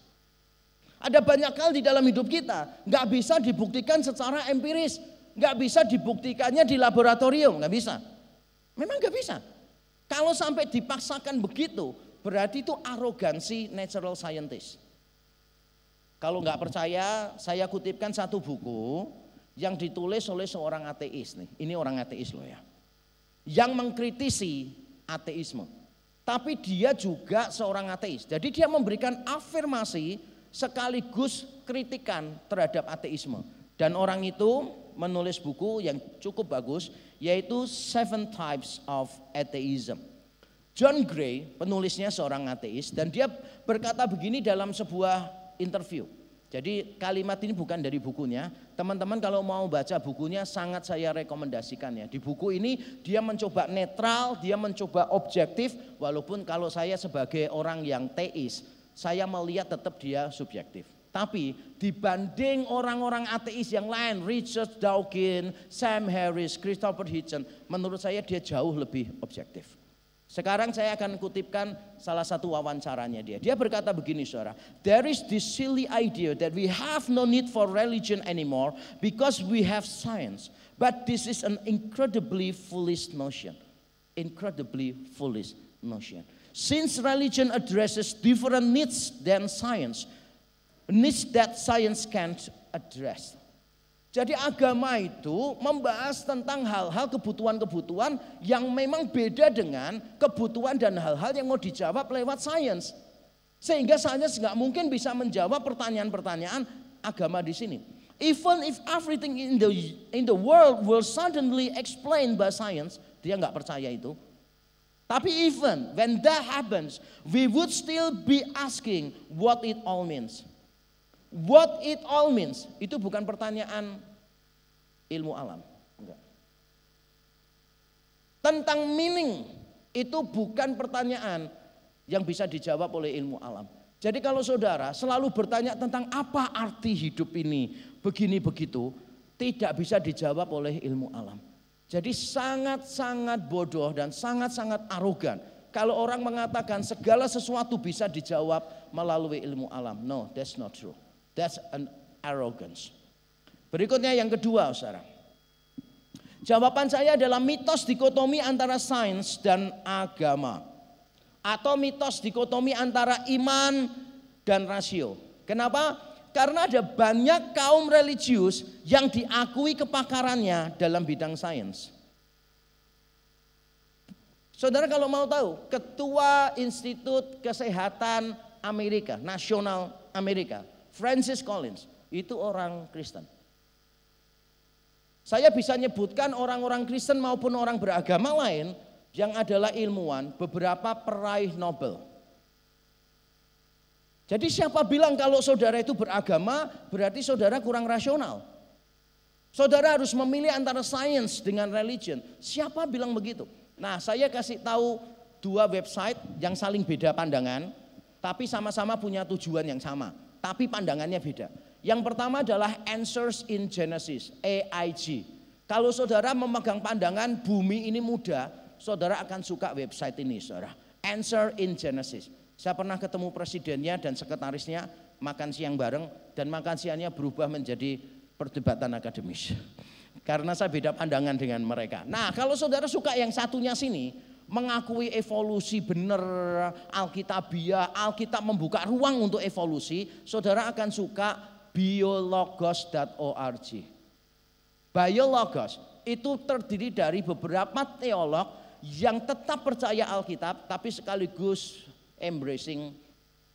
Ada banyak hal di dalam hidup kita nggak bisa dibuktikan secara empiris, nggak bisa dibuktikannya di laboratorium, nggak bisa. Memang nggak bisa. Kalau sampai dipaksakan begitu, berarti itu arogansi natural scientist. Kalau nggak percaya, saya kutipkan satu buku yang ditulis oleh seorang ateis nih. Ini orang ateis loh ya. Yang mengkritisi ateisme. Tapi dia juga seorang ateis. Jadi dia memberikan afirmasi sekaligus kritikan terhadap ateisme. Dan orang itu menulis buku yang cukup bagus yaitu Seven Types of Atheism. John Gray penulisnya seorang ateis dan dia berkata begini dalam sebuah interview. Jadi kalimat ini bukan dari bukunya. Teman-teman kalau mau baca bukunya sangat saya rekomendasikan ya. Di buku ini dia mencoba netral, dia mencoba objektif walaupun kalau saya sebagai orang yang teis, saya melihat tetap dia subjektif. Tapi dibanding orang-orang ateis yang lain, Richard Dawkins, Sam Harris, Christopher Hitchens, menurut saya dia jauh lebih objektif. Sekarang saya akan kutipkan salah satu wawancaranya dia. Dia berkata begini saudara. There is this silly idea that we have no need for religion anymore because we have science. But this is an incredibly foolish notion. Incredibly foolish notion. Since religion addresses different needs than science, needs that science can't address. Jadi agama itu membahas tentang hal-hal kebutuhan-kebutuhan yang memang beda dengan kebutuhan dan hal-hal yang mau dijawab lewat sains. Sehingga sains nggak mungkin bisa menjawab pertanyaan-pertanyaan agama di sini. Even if everything in the in the world will suddenly explained by science, dia nggak percaya itu. Tapi even when that happens, we would still be asking what it all means. What it all means itu bukan pertanyaan ilmu alam. Enggak. Tentang meaning itu bukan pertanyaan yang bisa dijawab oleh ilmu alam. Jadi kalau saudara selalu bertanya tentang apa arti hidup ini, begini begitu, tidak bisa dijawab oleh ilmu alam. Jadi sangat-sangat bodoh dan sangat-sangat arogan kalau orang mengatakan segala sesuatu bisa dijawab melalui ilmu alam. No, that's not true. That's an arrogance. Berikutnya yang kedua, saudara. Jawaban saya adalah mitos dikotomi antara sains dan agama. Atau mitos dikotomi antara iman dan rasio. Kenapa? Karena ada banyak kaum religius yang diakui kepakarannya dalam bidang sains. Saudara kalau mau tahu, Ketua Institut Kesehatan Amerika, Nasional Amerika, Francis Collins itu orang Kristen. Saya bisa nyebutkan orang-orang Kristen maupun orang beragama lain yang adalah ilmuwan, beberapa peraih Nobel. Jadi siapa bilang kalau saudara itu beragama berarti saudara kurang rasional. Saudara harus memilih antara sains dengan religion. Siapa bilang begitu? Nah, saya kasih tahu dua website yang saling beda pandangan, tapi sama-sama punya tujuan yang sama tapi pandangannya beda. Yang pertama adalah Answers in Genesis, AIG. Kalau saudara memegang pandangan bumi ini muda, saudara akan suka website ini, saudara. Answer in Genesis. Saya pernah ketemu presidennya dan sekretarisnya makan siang bareng dan makan siangnya berubah menjadi perdebatan akademis. Karena saya beda pandangan dengan mereka. Nah, kalau saudara suka yang satunya sini, mengakui evolusi benar Alkitabiah, Alkitab membuka ruang untuk evolusi, saudara akan suka biologos.org. Biologos itu terdiri dari beberapa teolog yang tetap percaya Alkitab tapi sekaligus embracing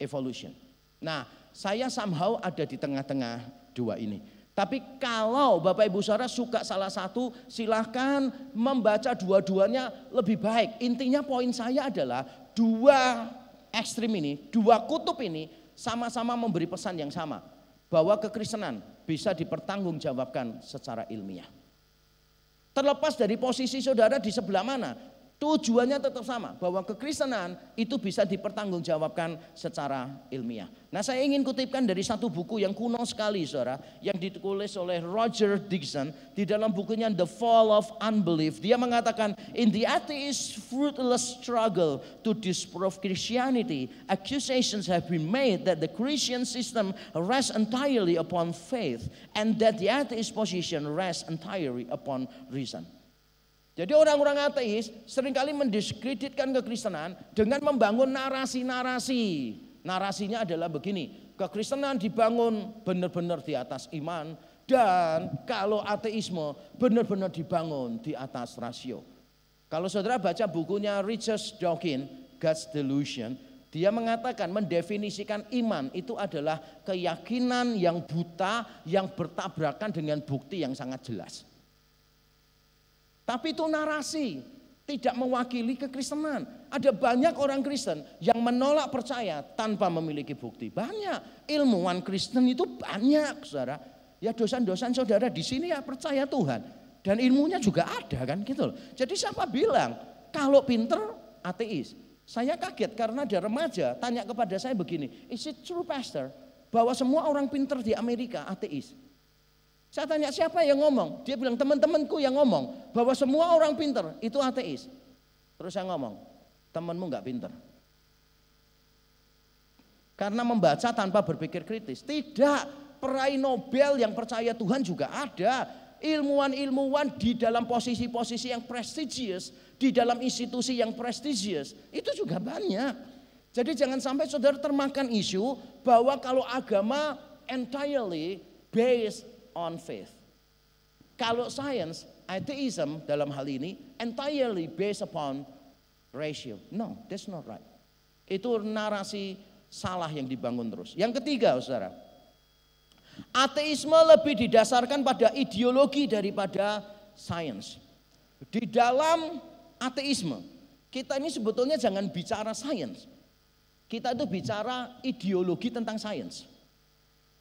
evolution. Nah, saya somehow ada di tengah-tengah dua ini. Tapi kalau Bapak Ibu Saudara suka salah satu, silahkan membaca dua-duanya lebih baik. Intinya poin saya adalah dua ekstrim ini, dua kutub ini sama-sama memberi pesan yang sama. Bahwa kekristenan bisa dipertanggungjawabkan secara ilmiah. Terlepas dari posisi saudara di sebelah mana, Tujuannya tetap sama, bahwa kekristenan itu bisa dipertanggungjawabkan secara ilmiah. Nah saya ingin kutipkan dari satu buku yang kuno sekali saudara, yang ditulis oleh Roger Dixon di dalam bukunya The Fall of Unbelief. Dia mengatakan, in the atheist fruitless struggle to disprove Christianity, accusations have been made that the Christian system rests entirely upon faith and that the atheist position rests entirely upon reason. Jadi orang-orang ateis sering kali mendiskreditkan kekristenan dengan membangun narasi-narasi. Narasinya adalah begini, kekristenan dibangun benar-benar di atas iman dan kalau ateisme benar-benar dibangun di atas rasio. Kalau saudara baca bukunya Richard Dawkins, God's Delusion, dia mengatakan mendefinisikan iman itu adalah keyakinan yang buta yang bertabrakan dengan bukti yang sangat jelas. Tapi itu narasi, tidak mewakili kekristenan. Ada banyak orang Kristen yang menolak percaya tanpa memiliki bukti. Banyak ilmuwan Kristen itu banyak, saudara. Ya dosan-dosan saudara di sini ya percaya Tuhan dan ilmunya juga ada kan gitu loh. Jadi siapa bilang kalau pinter ateis? Saya kaget karena ada remaja tanya kepada saya begini, is it true pastor? bahwa semua orang pinter di Amerika ateis. Saya tanya siapa yang ngomong? Dia bilang teman-temanku yang ngomong bahwa semua orang pinter itu ateis. Terus saya ngomong, temanmu nggak pinter. Karena membaca tanpa berpikir kritis. Tidak, peraih Nobel yang percaya Tuhan juga ada. Ilmuwan-ilmuwan di dalam posisi-posisi yang prestigious, di dalam institusi yang prestigious, itu juga banyak. Jadi jangan sampai saudara termakan isu bahwa kalau agama entirely based on faith. Kalau science, atheism dalam hal ini entirely based upon ratio. No, that's not right. Itu narasi salah yang dibangun terus. Yang ketiga, saudara, ateisme lebih didasarkan pada ideologi daripada sains. Di dalam ateisme, kita ini sebetulnya jangan bicara sains, kita itu bicara ideologi tentang sains.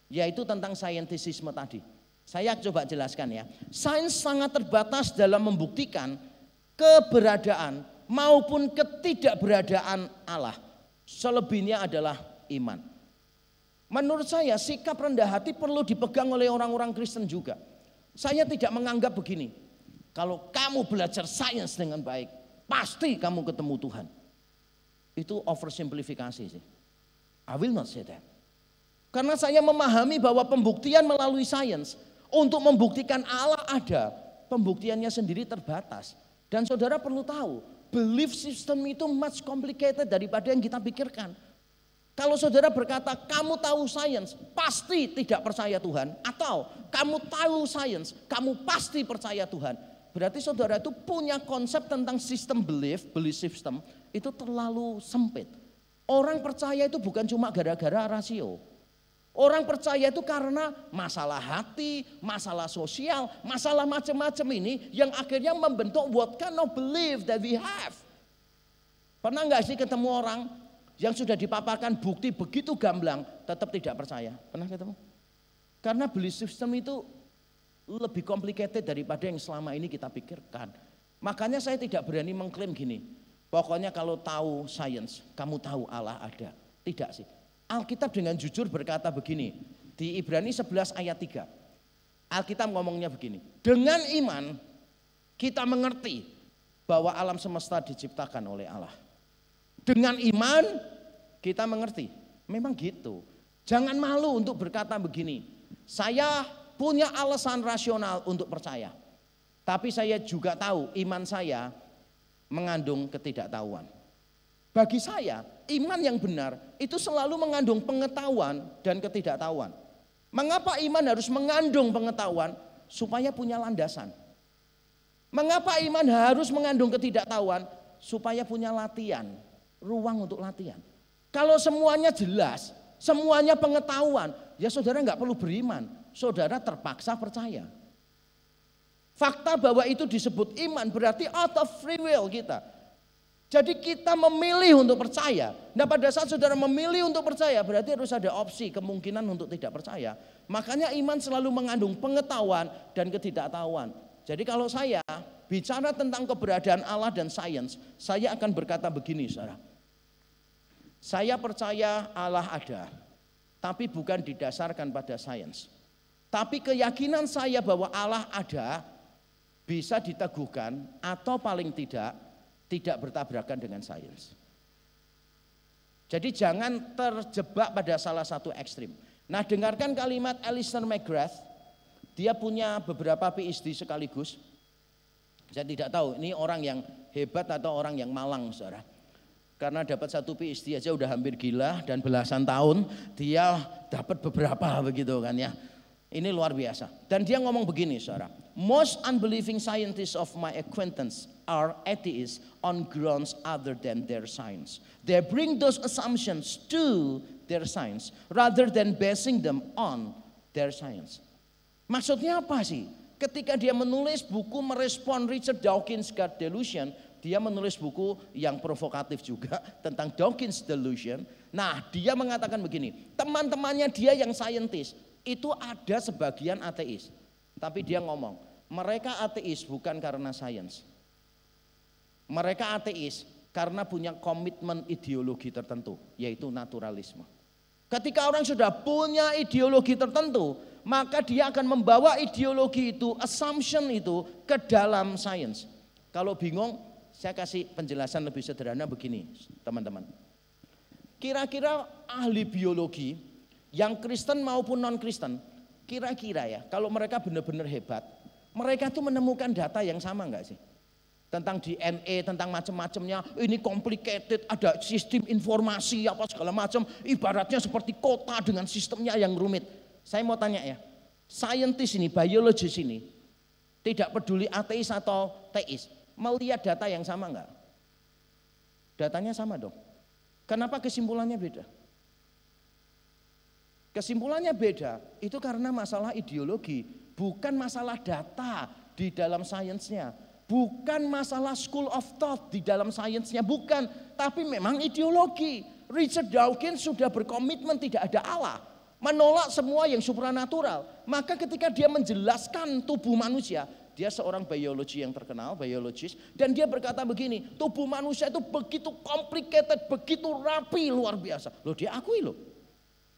Yaitu tentang saintisisme tadi. Saya coba jelaskan ya. Sains sangat terbatas dalam membuktikan keberadaan maupun ketidakberadaan Allah. Selebihnya adalah iman. Menurut saya sikap rendah hati perlu dipegang oleh orang-orang Kristen juga. Saya tidak menganggap begini. Kalau kamu belajar sains dengan baik, pasti kamu ketemu Tuhan itu oversimplifikasi sih. I will not say that. Karena saya memahami bahwa pembuktian melalui sains untuk membuktikan Allah ada, pembuktiannya sendiri terbatas. Dan saudara perlu tahu, belief system itu much complicated daripada yang kita pikirkan. Kalau saudara berkata kamu tahu sains, pasti tidak percaya Tuhan. Atau kamu tahu sains, kamu pasti percaya Tuhan. Berarti saudara itu punya konsep tentang sistem belief, belief system itu terlalu sempit. Orang percaya itu bukan cuma gara-gara rasio. Orang percaya itu karena masalah hati, masalah sosial, masalah macam-macam ini yang akhirnya membentuk what kind of belief that we have. Pernah nggak sih ketemu orang yang sudah dipaparkan bukti begitu gamblang tetap tidak percaya? Pernah ketemu? Karena belief system itu lebih complicated daripada yang selama ini kita pikirkan. Makanya saya tidak berani mengklaim gini, Pokoknya kalau tahu sains, kamu tahu Allah ada. Tidak sih. Alkitab dengan jujur berkata begini. Di Ibrani 11 ayat 3. Alkitab ngomongnya begini. Dengan iman kita mengerti bahwa alam semesta diciptakan oleh Allah. Dengan iman kita mengerti. Memang gitu. Jangan malu untuk berkata begini. Saya punya alasan rasional untuk percaya. Tapi saya juga tahu iman saya mengandung ketidaktahuan. Bagi saya, iman yang benar itu selalu mengandung pengetahuan dan ketidaktahuan. Mengapa iman harus mengandung pengetahuan? Supaya punya landasan. Mengapa iman harus mengandung ketidaktahuan? Supaya punya latihan, ruang untuk latihan. Kalau semuanya jelas, semuanya pengetahuan, ya saudara nggak perlu beriman. Saudara terpaksa percaya. Fakta bahwa itu disebut iman berarti out of free will kita. Jadi kita memilih untuk percaya. Nah pada saat saudara memilih untuk percaya berarti harus ada opsi kemungkinan untuk tidak percaya. Makanya iman selalu mengandung pengetahuan dan ketidaktahuan. Jadi kalau saya bicara tentang keberadaan Allah dan sains, saya akan berkata begini saudara. Saya percaya Allah ada, tapi bukan didasarkan pada sains. Tapi keyakinan saya bahwa Allah ada bisa diteguhkan atau paling tidak tidak bertabrakan dengan sains. Jadi jangan terjebak pada salah satu ekstrim. Nah dengarkan kalimat Alistair McGrath, dia punya beberapa PhD sekaligus. Saya tidak tahu ini orang yang hebat atau orang yang malang saudara. Karena dapat satu PhD aja udah hampir gila dan belasan tahun dia dapat beberapa begitu kan ya. Ini luar biasa. Dan dia ngomong begini saudara. Most unbelieving scientists of my acquaintance are atheists on grounds other than their science. They bring those assumptions to their science rather than basing them on their science. Maksudnya apa sih? Ketika dia menulis buku merespon Richard Dawkins God Delusion, dia menulis buku yang provokatif juga tentang Dawkins Delusion. Nah, dia mengatakan begini, teman-temannya dia yang saintis itu ada sebagian ateis. Tapi dia ngomong, mereka ateis bukan karena sains. Mereka ateis karena punya komitmen ideologi tertentu, yaitu naturalisme. Ketika orang sudah punya ideologi tertentu, maka dia akan membawa ideologi itu, assumption itu ke dalam sains. Kalau bingung, saya kasih penjelasan lebih sederhana begini, teman-teman. Kira-kira ahli biologi yang Kristen maupun non-Kristen, kira-kira ya, kalau mereka benar-benar hebat, mereka tuh menemukan data yang sama enggak sih? tentang DNA, tentang macam-macamnya. Ini complicated, ada sistem informasi apa segala macam. Ibaratnya seperti kota dengan sistemnya yang rumit. Saya mau tanya ya, saintis ini, biologis ini, tidak peduli ateis atau teis, melihat data yang sama enggak? Datanya sama dong. Kenapa kesimpulannya beda? Kesimpulannya beda, itu karena masalah ideologi, bukan masalah data di dalam sainsnya. Bukan masalah school of thought di dalam sainsnya, bukan. Tapi memang ideologi. Richard Dawkins sudah berkomitmen tidak ada Allah. Menolak semua yang supranatural. Maka ketika dia menjelaskan tubuh manusia, dia seorang biologi yang terkenal, biologis. Dan dia berkata begini, tubuh manusia itu begitu complicated, begitu rapi, luar biasa. Loh dia akui loh.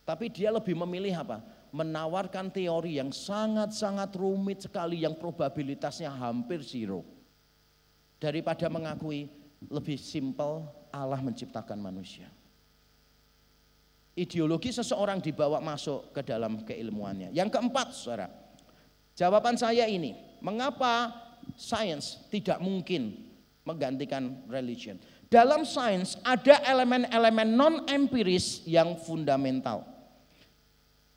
Tapi dia lebih memilih apa? Menawarkan teori yang sangat-sangat rumit sekali, yang probabilitasnya hampir zero daripada mengakui lebih simpel Allah menciptakan manusia. Ideologi seseorang dibawa masuk ke dalam keilmuannya. Yang keempat, saudara, jawaban saya ini, mengapa sains tidak mungkin menggantikan religion? Dalam sains ada elemen-elemen non-empiris yang fundamental.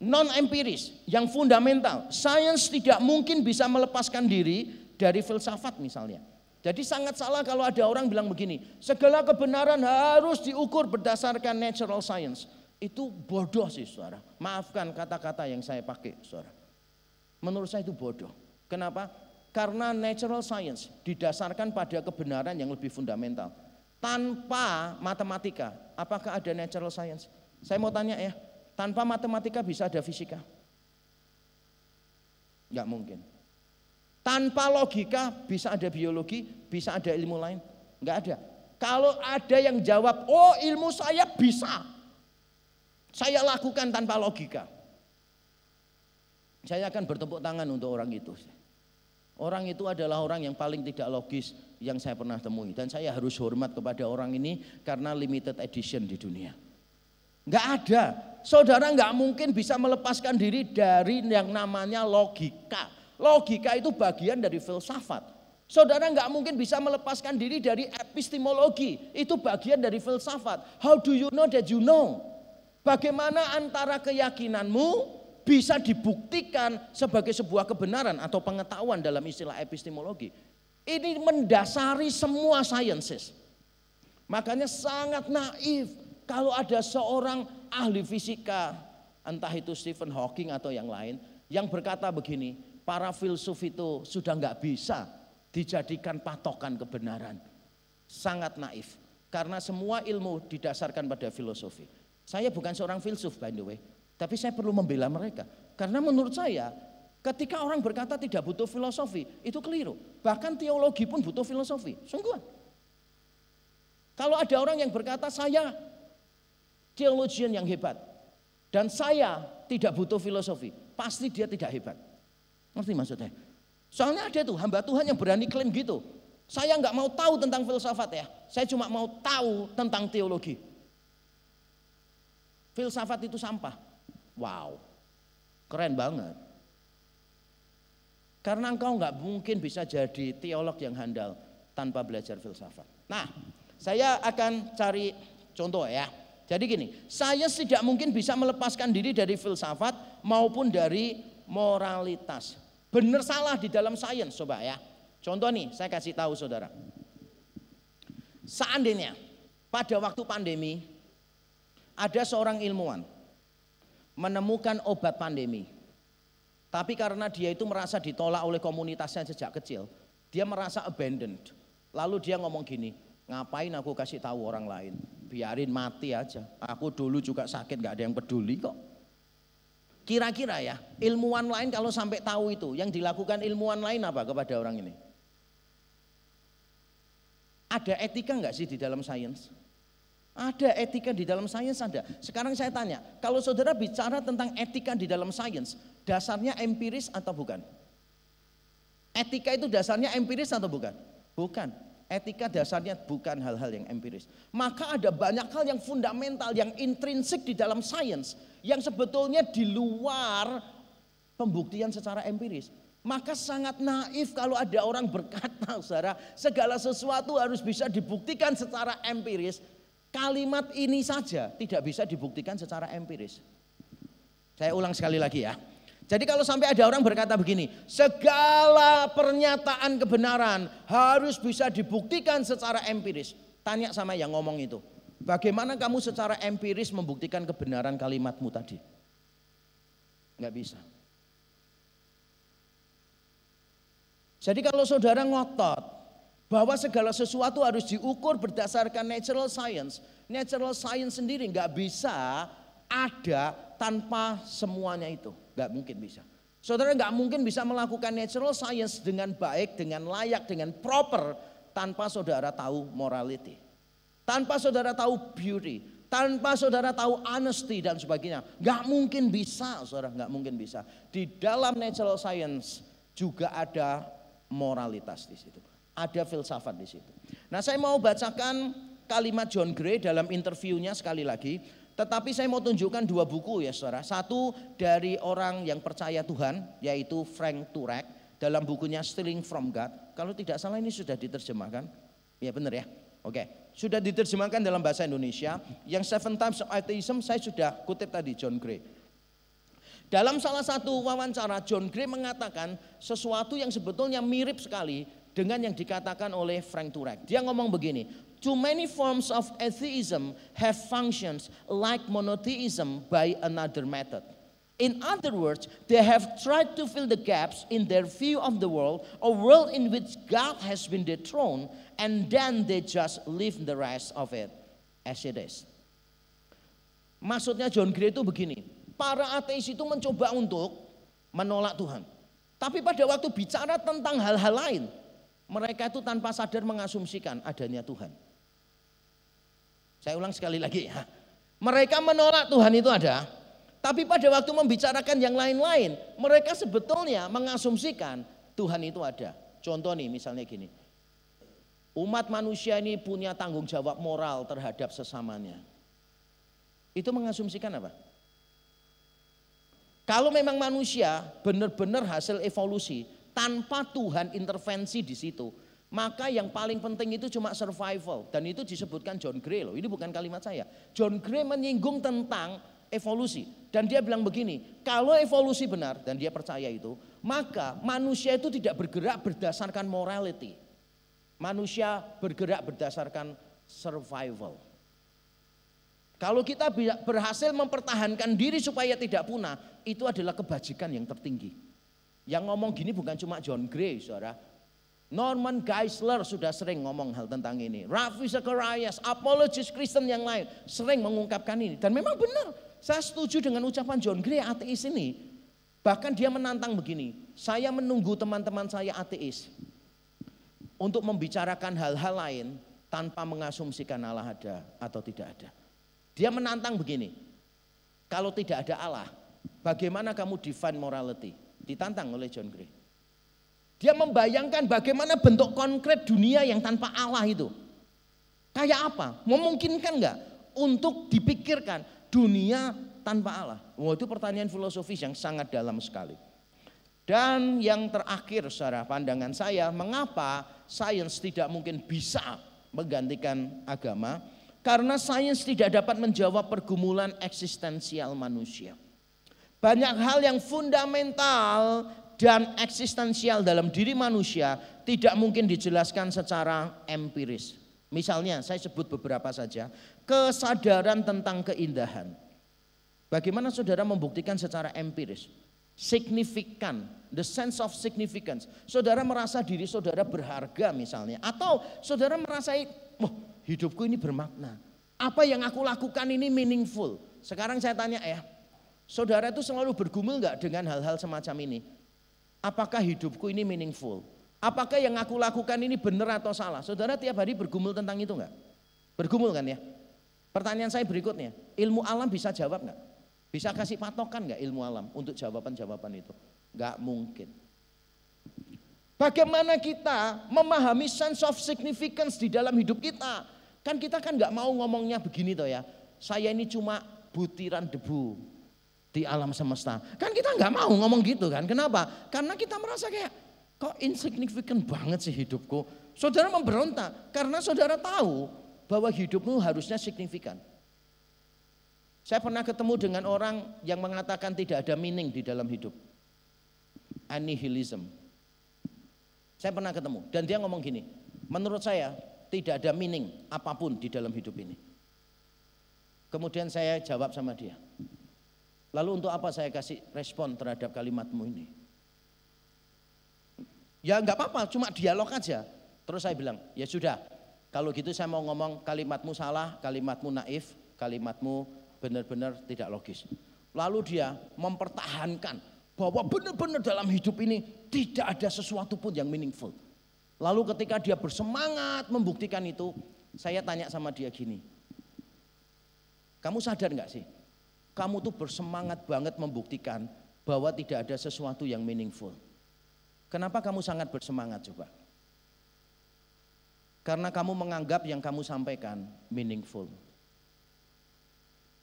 Non-empiris yang fundamental. Sains tidak mungkin bisa melepaskan diri dari filsafat misalnya. Jadi sangat salah kalau ada orang bilang begini, segala kebenaran harus diukur berdasarkan natural science. Itu bodoh sih saudara. Maafkan kata-kata yang saya pakai saudara. Menurut saya itu bodoh. Kenapa? Karena natural science didasarkan pada kebenaran yang lebih fundamental. Tanpa matematika, apakah ada natural science? Saya mau tanya ya, tanpa matematika bisa ada fisika? Enggak mungkin. Tanpa logika bisa ada biologi, bisa ada ilmu lain. Enggak ada. Kalau ada yang jawab, oh ilmu saya bisa. Saya lakukan tanpa logika. Saya akan bertepuk tangan untuk orang itu. Orang itu adalah orang yang paling tidak logis yang saya pernah temui. Dan saya harus hormat kepada orang ini karena limited edition di dunia. Enggak ada. Saudara enggak mungkin bisa melepaskan diri dari yang namanya logika. Logika itu bagian dari filsafat. Saudara nggak mungkin bisa melepaskan diri dari epistemologi. Itu bagian dari filsafat. How do you know that you know? Bagaimana antara keyakinanmu bisa dibuktikan sebagai sebuah kebenaran atau pengetahuan dalam istilah epistemologi. Ini mendasari semua sciences. Makanya sangat naif kalau ada seorang ahli fisika, entah itu Stephen Hawking atau yang lain, yang berkata begini, para filsuf itu sudah nggak bisa dijadikan patokan kebenaran. Sangat naif. Karena semua ilmu didasarkan pada filosofi. Saya bukan seorang filsuf by the way. Tapi saya perlu membela mereka. Karena menurut saya ketika orang berkata tidak butuh filosofi itu keliru. Bahkan teologi pun butuh filosofi. Sungguh. Kalau ada orang yang berkata saya teologian yang hebat. Dan saya tidak butuh filosofi. Pasti dia tidak hebat. Ngerti maksudnya? Soalnya ada tuh hamba Tuhan yang berani klaim gitu. Saya nggak mau tahu tentang filsafat ya. Saya cuma mau tahu tentang teologi. Filsafat itu sampah. Wow, keren banget. Karena engkau nggak mungkin bisa jadi teolog yang handal tanpa belajar filsafat. Nah, saya akan cari contoh ya. Jadi gini, saya tidak mungkin bisa melepaskan diri dari filsafat maupun dari moralitas. Benar salah di dalam sains coba ya. Contoh nih, saya kasih tahu saudara. Seandainya pada waktu pandemi ada seorang ilmuwan menemukan obat pandemi. Tapi karena dia itu merasa ditolak oleh komunitasnya sejak kecil, dia merasa abandoned. Lalu dia ngomong gini, ngapain aku kasih tahu orang lain? Biarin mati aja. Aku dulu juga sakit, gak ada yang peduli kok. Kira-kira ya, ilmuwan lain kalau sampai tahu itu, yang dilakukan ilmuwan lain apa kepada orang ini? Ada etika nggak sih di dalam sains? Ada etika di dalam sains ada. Sekarang saya tanya, kalau saudara bicara tentang etika di dalam sains, dasarnya empiris atau bukan? Etika itu dasarnya empiris atau bukan? Bukan. Etika dasarnya bukan hal-hal yang empiris. Maka ada banyak hal yang fundamental, yang intrinsik di dalam sains, yang sebetulnya di luar pembuktian secara empiris. Maka sangat naif kalau ada orang berkata, saudara, segala sesuatu harus bisa dibuktikan secara empiris. Kalimat ini saja tidak bisa dibuktikan secara empiris. Saya ulang sekali lagi ya. Jadi kalau sampai ada orang berkata begini, segala pernyataan kebenaran harus bisa dibuktikan secara empiris. Tanya sama yang ngomong itu. Bagaimana kamu secara empiris membuktikan kebenaran kalimatmu tadi? Enggak bisa. Jadi kalau saudara ngotot, bahwa segala sesuatu harus diukur berdasarkan natural science. Natural science sendiri nggak bisa ada tanpa semuanya itu, nggak mungkin bisa. Saudara nggak mungkin bisa melakukan natural science dengan baik, dengan layak, dengan proper tanpa saudara tahu morality, tanpa saudara tahu beauty, tanpa saudara tahu honesty dan sebagainya. Nggak mungkin bisa, saudara nggak mungkin bisa. Di dalam natural science juga ada moralitas di situ. Ada filsafat di situ. Nah saya mau bacakan kalimat John Gray dalam interviewnya sekali lagi. Tetapi saya mau tunjukkan dua buku ya saudara. Satu dari orang yang percaya Tuhan yaitu Frank Turek dalam bukunya Stealing from God. Kalau tidak salah ini sudah diterjemahkan. Ya benar ya. Oke, sudah diterjemahkan dalam bahasa Indonesia. Yang Seven Times of Atheism saya sudah kutip tadi John Gray. Dalam salah satu wawancara John Gray mengatakan sesuatu yang sebetulnya mirip sekali dengan yang dikatakan oleh Frank Turek. Dia ngomong begini, too many forms of atheism have functions like monotheism by another method. In other words, they have tried to fill the gaps in their view of the world, a world in which God has been dethroned, and then they just leave the rest of it as it is. Maksudnya John Gray itu begini, para ateis itu mencoba untuk menolak Tuhan. Tapi pada waktu bicara tentang hal-hal lain, mereka itu tanpa sadar mengasumsikan adanya Tuhan. Saya ulang sekali lagi ya. Mereka menolak Tuhan itu ada, tapi pada waktu membicarakan yang lain-lain, mereka sebetulnya mengasumsikan Tuhan itu ada. Contoh nih misalnya gini. Umat manusia ini punya tanggung jawab moral terhadap sesamanya. Itu mengasumsikan apa? Kalau memang manusia benar-benar hasil evolusi, tanpa Tuhan intervensi di situ, maka yang paling penting itu cuma survival dan itu disebutkan John Gray loh. Ini bukan kalimat saya. John Gray menyinggung tentang evolusi dan dia bilang begini, kalau evolusi benar dan dia percaya itu, maka manusia itu tidak bergerak berdasarkan morality. Manusia bergerak berdasarkan survival. Kalau kita berhasil mempertahankan diri supaya tidak punah, itu adalah kebajikan yang tertinggi. Yang ngomong gini bukan cuma John Gray, saudara. Norman Geisler sudah sering ngomong hal tentang ini. Rafi Zacharias, apologis Kristen yang lain sering mengungkapkan ini. Dan memang benar, saya setuju dengan ucapan John Gray ateis ini. Bahkan dia menantang begini, saya menunggu teman-teman saya ateis untuk membicarakan hal-hal lain tanpa mengasumsikan Allah ada atau tidak ada. Dia menantang begini, kalau tidak ada Allah, bagaimana kamu define morality? Ditantang oleh John Gray. Dia membayangkan bagaimana bentuk konkret dunia yang tanpa Allah itu. Kayak apa? Memungkinkan nggak untuk dipikirkan dunia tanpa Allah? Wah itu pertanyaan filosofis yang sangat dalam sekali. Dan yang terakhir saudara pandangan saya, mengapa sains tidak mungkin bisa menggantikan agama? Karena sains tidak dapat menjawab pergumulan eksistensial manusia. Banyak hal yang fundamental dan eksistensial dalam diri manusia tidak mungkin dijelaskan secara empiris. Misalnya saya sebut beberapa saja. Kesadaran tentang keindahan. Bagaimana saudara membuktikan secara empiris? Signifikan, the sense of significance. Saudara merasa diri saudara berharga misalnya. Atau saudara merasa, oh, hidupku ini bermakna. Apa yang aku lakukan ini meaningful. Sekarang saya tanya ya, Saudara itu selalu bergumul nggak dengan hal-hal semacam ini? Apakah hidupku ini meaningful? Apakah yang aku lakukan ini benar atau salah? Saudara tiap hari bergumul tentang itu nggak? Bergumul kan ya? Pertanyaan saya berikutnya, ilmu alam bisa jawab nggak? Bisa kasih patokan nggak ilmu alam untuk jawaban-jawaban itu? Nggak mungkin. Bagaimana kita memahami sense of significance di dalam hidup kita? Kan kita kan nggak mau ngomongnya begini toh ya. Saya ini cuma butiran debu di alam semesta. Kan kita nggak mau ngomong gitu kan? Kenapa? Karena kita merasa kayak kok insignificant banget sih hidupku. Saudara memberontak karena saudara tahu bahwa hidupmu harusnya signifikan. Saya pernah ketemu dengan orang yang mengatakan tidak ada meaning di dalam hidup. Annihilism. Saya pernah ketemu dan dia ngomong gini, menurut saya tidak ada meaning apa pun di dalam hidup ini. Kemudian saya jawab sama dia. Lalu untuk apa saya kasih respon terhadap kalimatmu ini? Ya nggak apa-apa, cuma dialog aja. Terus saya bilang, ya sudah, kalau gitu saya mau ngomong kalimatmu salah, kalimatmu naif, kalimatmu benar-benar tidak logis. Lalu dia mempertahankan bahwa benar-benar dalam hidup ini tidak ada sesuatu pun yang meaningful. Lalu ketika dia bersemangat membuktikan itu, saya tanya sama dia gini, kamu sadar nggak sih? Kamu tuh bersemangat banget membuktikan bahwa tidak ada sesuatu yang meaningful. Kenapa kamu sangat bersemangat coba? Karena kamu menganggap yang kamu sampaikan meaningful.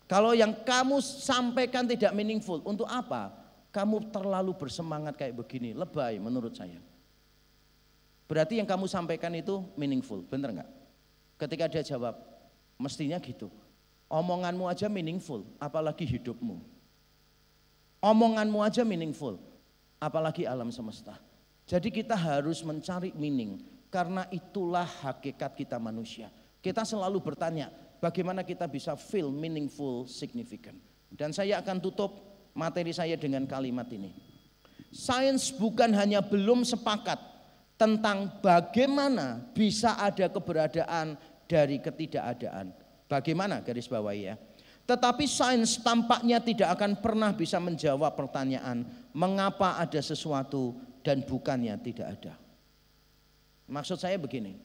Kalau yang kamu sampaikan tidak meaningful, untuk apa? Kamu terlalu bersemangat kayak begini, lebay menurut saya. Berarti yang kamu sampaikan itu meaningful, bener nggak? Ketika dia jawab, mestinya gitu. Omonganmu aja meaningful, apalagi hidupmu. Omonganmu aja meaningful, apalagi alam semesta. Jadi kita harus mencari meaning karena itulah hakikat kita manusia. Kita selalu bertanya, bagaimana kita bisa feel meaningful, significant. Dan saya akan tutup materi saya dengan kalimat ini. Sains bukan hanya belum sepakat tentang bagaimana bisa ada keberadaan dari ketidakadaan. Bagaimana garis bawahi ya. Tetapi sains tampaknya tidak akan pernah bisa menjawab pertanyaan mengapa ada sesuatu dan bukannya tidak ada. Maksud saya begini.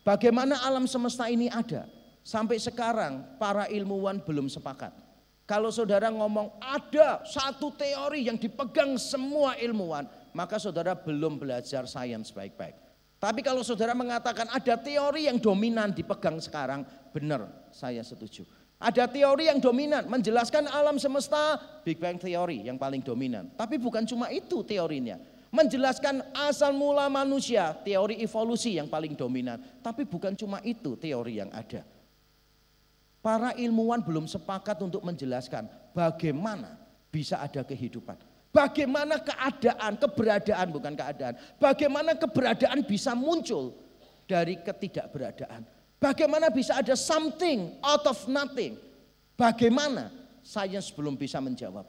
Bagaimana alam semesta ini ada? Sampai sekarang para ilmuwan belum sepakat. Kalau saudara ngomong ada satu teori yang dipegang semua ilmuwan, maka saudara belum belajar sains baik-baik. Tapi kalau saudara mengatakan ada teori yang dominan dipegang sekarang, benar, saya setuju. Ada teori yang dominan menjelaskan alam semesta, Big Bang Theory yang paling dominan. Tapi bukan cuma itu teorinya menjelaskan asal mula manusia, teori evolusi yang paling dominan. Tapi bukan cuma itu teori yang ada. Para ilmuwan belum sepakat untuk menjelaskan bagaimana bisa ada kehidupan. Bagaimana keadaan, keberadaan bukan keadaan. Bagaimana keberadaan bisa muncul dari ketidakberadaan. Bagaimana bisa ada something out of nothing. Bagaimana sains belum bisa menjawab.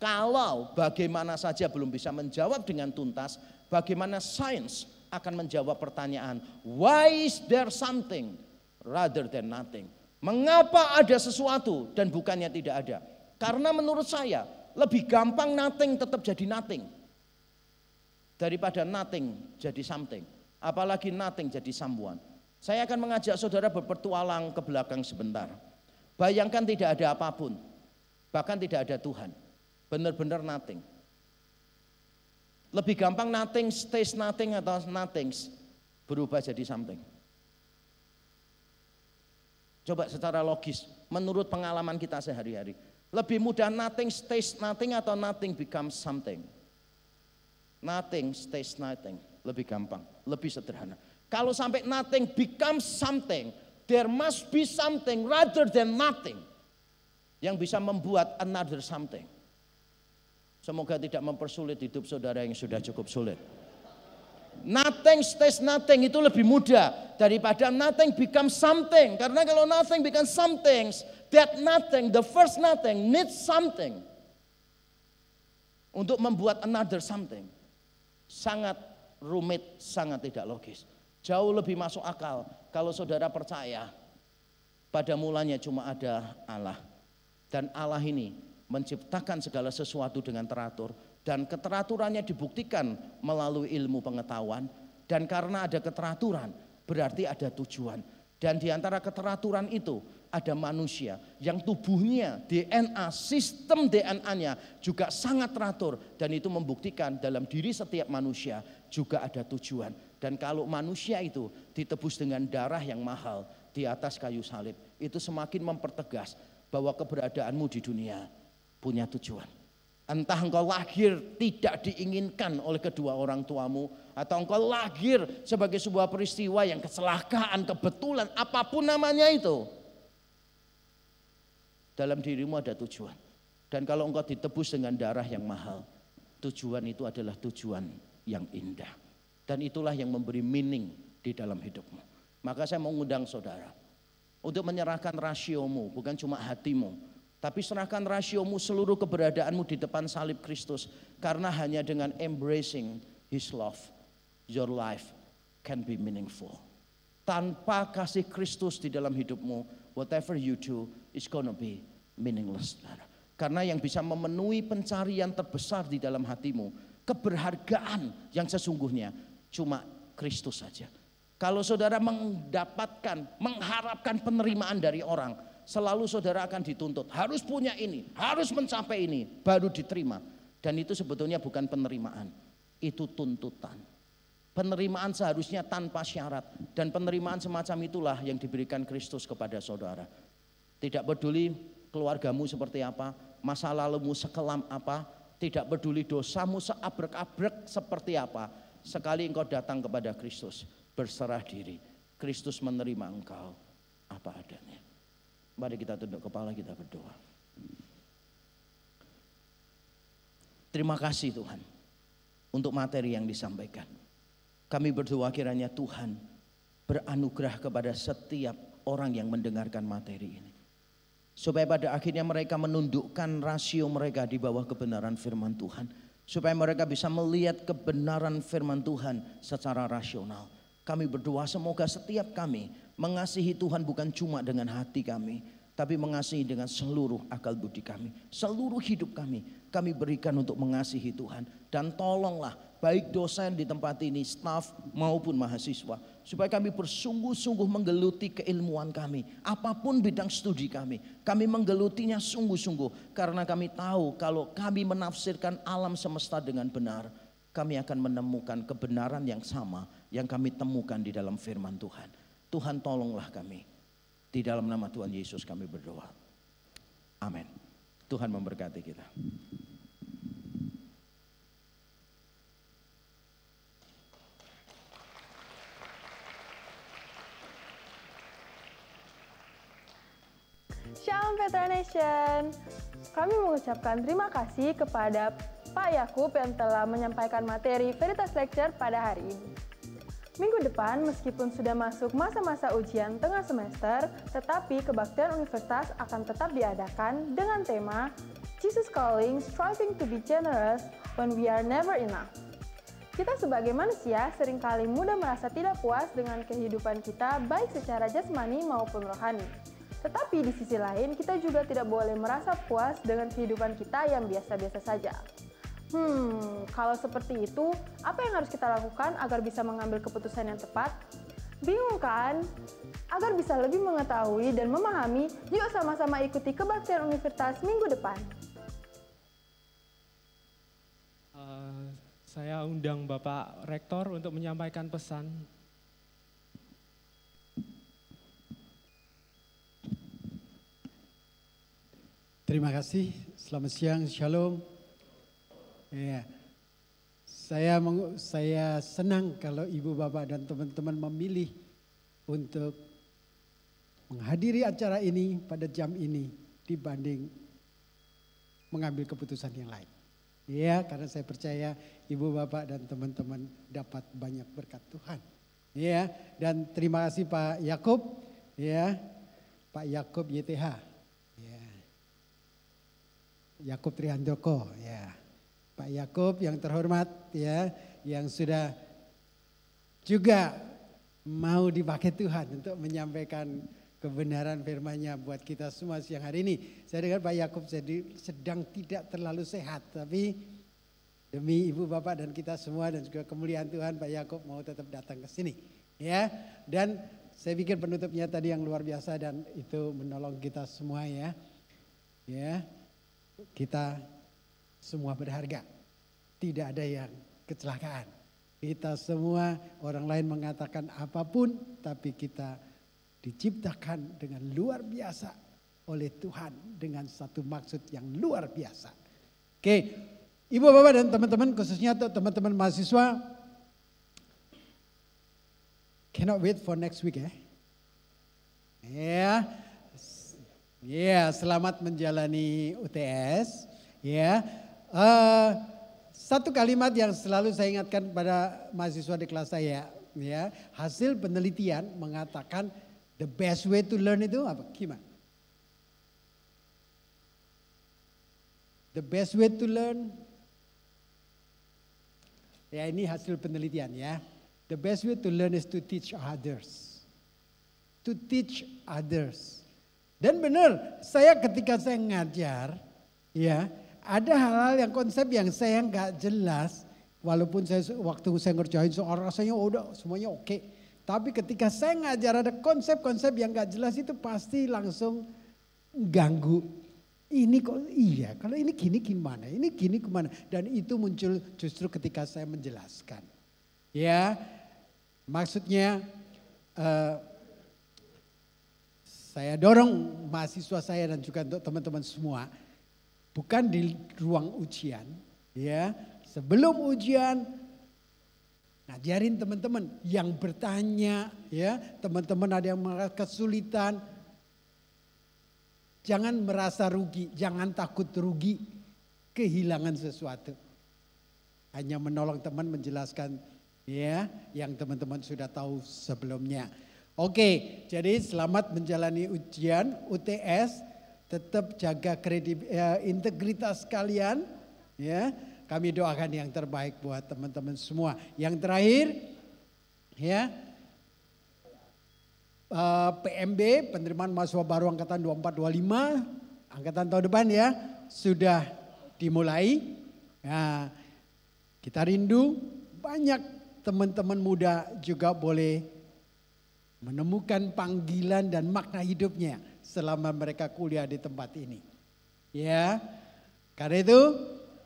Kalau bagaimana saja belum bisa menjawab dengan tuntas, bagaimana sains akan menjawab pertanyaan, why is there something rather than nothing? Mengapa ada sesuatu dan bukannya tidak ada? Karena menurut saya lebih gampang nothing tetap jadi nothing daripada nothing jadi something. Apalagi nothing jadi someone. Saya akan mengajak saudara berpetualang ke belakang sebentar. Bayangkan tidak ada apa pun, bahkan tidak ada Tuhan Benar-benar nothing. Lebih gampang nothing, stays nothing atau nothing berubah jadi something. Coba secara logis, menurut pengalaman kita sehari-hari. Lebih mudah nothing stays nothing atau nothing becomes something. Nothing stays nothing. Lebih gampang, lebih sederhana. Kalau sampai nothing becomes something, there must be something rather than nothing. Yang bisa membuat another something. Semoga tidak mempersulit hidup saudara yang sudah cukup sulit. Nothing stays nothing itu lebih mudah daripada nothing becomes something. Karena kalau nothing becomes something, that nothing, the first nothing needs something. Untuk membuat another something. Sangat rumit, sangat tidak logis. Jauh lebih masuk akal kalau saudara percaya pada mulanya cuma ada Allah. Dan Allah ini menciptakan segala sesuatu dengan teratur dan keteraturannya dibuktikan melalui ilmu pengetahuan dan karena ada keteraturan berarti ada tujuan Dan di antara keteraturan itu ada manusia yang tubuhnya, DNA, sistem DNA-nya juga sangat teratur. Dan itu membuktikan dalam diri setiap manusia juga ada tujuan. Dan kalau manusia itu ditebus dengan darah yang mahal di atas kayu salib, itu semakin mempertegas bahwa keberadaanmu di dunia punya tujuan. Entah engkau lahir tidak diinginkan oleh kedua orang tuamu. Atau engkau lahir sebagai sebuah peristiwa yang kecelakaan, kebetulan, apa pun namanya itu. Dalam dirimu ada tujuan. Dan kalau engkau ditebus dengan darah yang mahal. Tujuan itu adalah tujuan yang indah. Dan itulah yang memberi meaning di dalam hidupmu. Maka saya mengundang saudara. Untuk menyerahkan rasiomu, bukan cuma hatimu tapi serahkan rasiomu seluruh keberadaanmu di depan salib Kristus. Karena hanya dengan embracing His love, your life can be meaningful. Tanpa kasih Kristus di dalam hidupmu, whatever you do is gonna be meaningless. Karena yang bisa memenuhi pencarian terbesar di dalam hatimu, keberhargaan yang sesungguhnya cuma Kristus saja. Kalau saudara mendapatkan, mengharapkan penerimaan dari orang, selalu saudara akan dituntut. Harus punya ini, harus mencapai ini, baru diterima. Dan itu sebetulnya bukan penerimaan, itu tuntutan. Penerimaan seharusnya tanpa syarat. Dan penerimaan semacam itulah yang diberikan Kristus kepada saudara. Tidak peduli keluargamu seperti apa, masa lalumu sekelam apa, tidak peduli dosamu seabrek-abrek seperti apa. Sekali engkau datang kepada Kristus, berserah diri. Kristus menerima engkau apa adanya. Mari kita tunduk kepala kita berdoa. Terima kasih Tuhan untuk materi yang disampaikan. Kami berdoa kiranya Tuhan beranugerah kepada setiap orang yang mendengarkan materi ini. Supaya pada akhirnya mereka menundukkan rasio mereka di bawah kebenaran firman Tuhan. Supaya mereka bisa melihat kebenaran firman Tuhan secara rasional. Kami berdoa semoga setiap kami Mengasihi Tuhan bukan cuma dengan hati kami, tapi mengasihi dengan seluruh akal budi kami. Seluruh hidup kami, kami berikan untuk mengasihi Tuhan. Dan tolonglah baik dosen di tempat ini, staf maupun mahasiswa. Supaya kami bersungguh-sungguh menggeluti keilmuan kami. Apa pun bidang studi kami, kami menggelutinya sungguh-sungguh. Karena kami tahu kalau kami menafsirkan alam semesta dengan benar, kami akan menemukan kebenaran yang sama yang kami temukan di dalam firman Tuhan. Tuhan tolonglah kami. Di dalam nama Tuhan Yesus kami berdoa. Amin. Tuhan memberkati kita. Shalom Petra Nation. Kami mengucapkan terima kasih kepada Pak Yakub yang telah menyampaikan materi Veritas Lecture pada hari ini. Minggu depan, meskipun sudah masuk masa-masa ujian tengah semester, tetapi kebaktian universitas akan tetap diadakan dengan tema Jesus Calling, Striving to be Generous When We Are Never Enough. Kita sebagai manusia sering kali mudah merasa tidak puas dengan kehidupan kita baik secara jasmani maupun rohani. Tetapi di sisi lain, kita juga tidak boleh merasa puas dengan kehidupan kita yang biasa-biasa saja. Hmm, kalau seperti itu, apa yang harus kita lakukan agar bisa mengambil keputusan yang tepat? Bingung kan? Agar bisa lebih mengetahui dan memahami, yuk sama-sama ikuti kebaktian universitas minggu depan. Uh, saya undang Bapak Rektor untuk menyampaikan pesan. Terima kasih, selamat siang, shalom. Ya. Saya saya senang kalau ibu bapak dan teman-teman memilih untuk menghadiri acara ini pada jam ini dibanding mengambil keputusan yang lain. Ya, karena saya percaya ibu bapak dan teman-teman dapat banyak berkat Tuhan. Ya, dan terima kasih Pak Yakub, ya, Pak Yakub YTH, Yakub Trihandoko, ya. Pak Yakub yang terhormat ya, yang sudah juga mau dipakai Tuhan untuk menyampaikan kebenaran firman-Nya buat kita semua siang hari ini. Saya dengar Pak Yakub sedang tidak terlalu sehat, tapi demi ibu bapak dan kita semua dan juga kemuliaan Tuhan Pak Yakub mau tetap datang ke sini. Ya, dan Saya pikir penutupnya tadi yang luar biasa dan itu menolong kita semua ya. Ya, kita semua berharga. Tidak ada yang kecelakaan. Kita semua orang lain mengatakan apa pun tapi kita diciptakan dengan luar biasa oleh Tuhan dengan satu maksud yang luar biasa. Oke, Ibu Bapak dan teman-teman khususnya untuk teman-teman mahasiswa cannot wait for next week ya. Ya. Ya, selamat menjalani UTS ya. Uh, satu kalimat yang selalu saya ingatkan pada mahasiswa di kelas saya ya, hasil penelitian mengatakan the best way to learn itu apa? Gimana? The best way to learn Ya ini hasil penelitian ya. The best way to learn is to teach others. To teach others. Dan benar, saya ketika saya ngajar, ya ada hal-hal yang konsep yang saya nggak jelas. Walaupun saya waktu saya ngerjain soal rasanya udah semuanya oke. Tapi ketika saya ngajar ada konsep-konsep yang nggak jelas itu pasti langsung ganggu ini kok iya, kalau ini gini gimana, ini gini ke mana. Dan itu muncul justru ketika saya menjelaskan. Ya, maksudnya uh, saya dorong mahasiswa saya dan juga untuk teman-teman semua. Bukan di ruang ujian, ya. Sebelum ujian, ngajarin teman-teman yang bertanya, ya. Teman-teman ada yang merasa kesulitan, Jangan merasa rugi, jangan takut rugi, kehilangan sesuatu. Hanya menolong teman menjelaskan ya yang teman-teman sudah tahu sebelumnya. Oke, jadi selamat menjalani ujian UTS, tetap jaga kredit ya, integritas kalian ya. Kami doakan yang terbaik buat teman-teman semua. Yang terakhir ya eh, PMB penerimaan mahasiswa baru angkatan 2425 angkatan tahun depan ya sudah dimulai. Nah, kita rindu banyak teman-teman muda juga boleh menemukan panggilan dan makna hidupnya selama mereka kuliah di tempat ini. Ya. Karena itu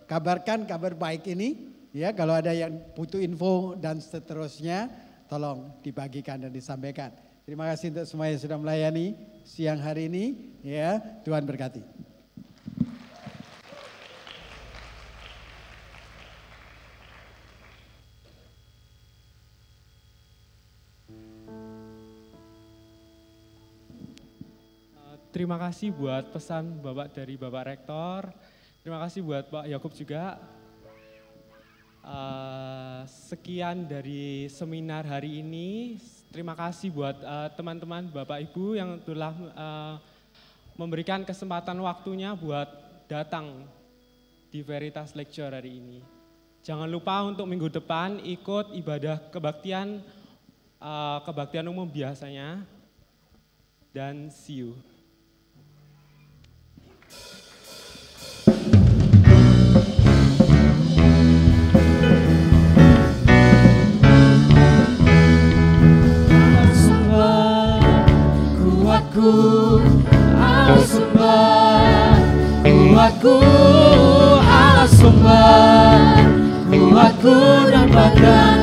kabarkan kabar baik ini ya kalau ada yang butuh info dan seterusnya tolong dibagikan dan disampaikan. Terima kasih untuk semua yang sudah melayani siang hari ini. Ya, Tuhan berkati. Terima kasih buat pesan Bapak dari Bapak Rektor. Terima kasih buat Pak Yakub juga. Uh, sekian dari seminar hari ini. Terima kasih buat eh, teman-teman uh, Bapak Ibu yang telah uh, memberikan kesempatan waktunya buat datang di Veritas Lecture hari ini. Jangan lupa untuk minggu depan ikut ibadah kebaktian uh, kebaktian umum biasanya. Dan see you. Kuatku Allah sumber kuatku dan bagai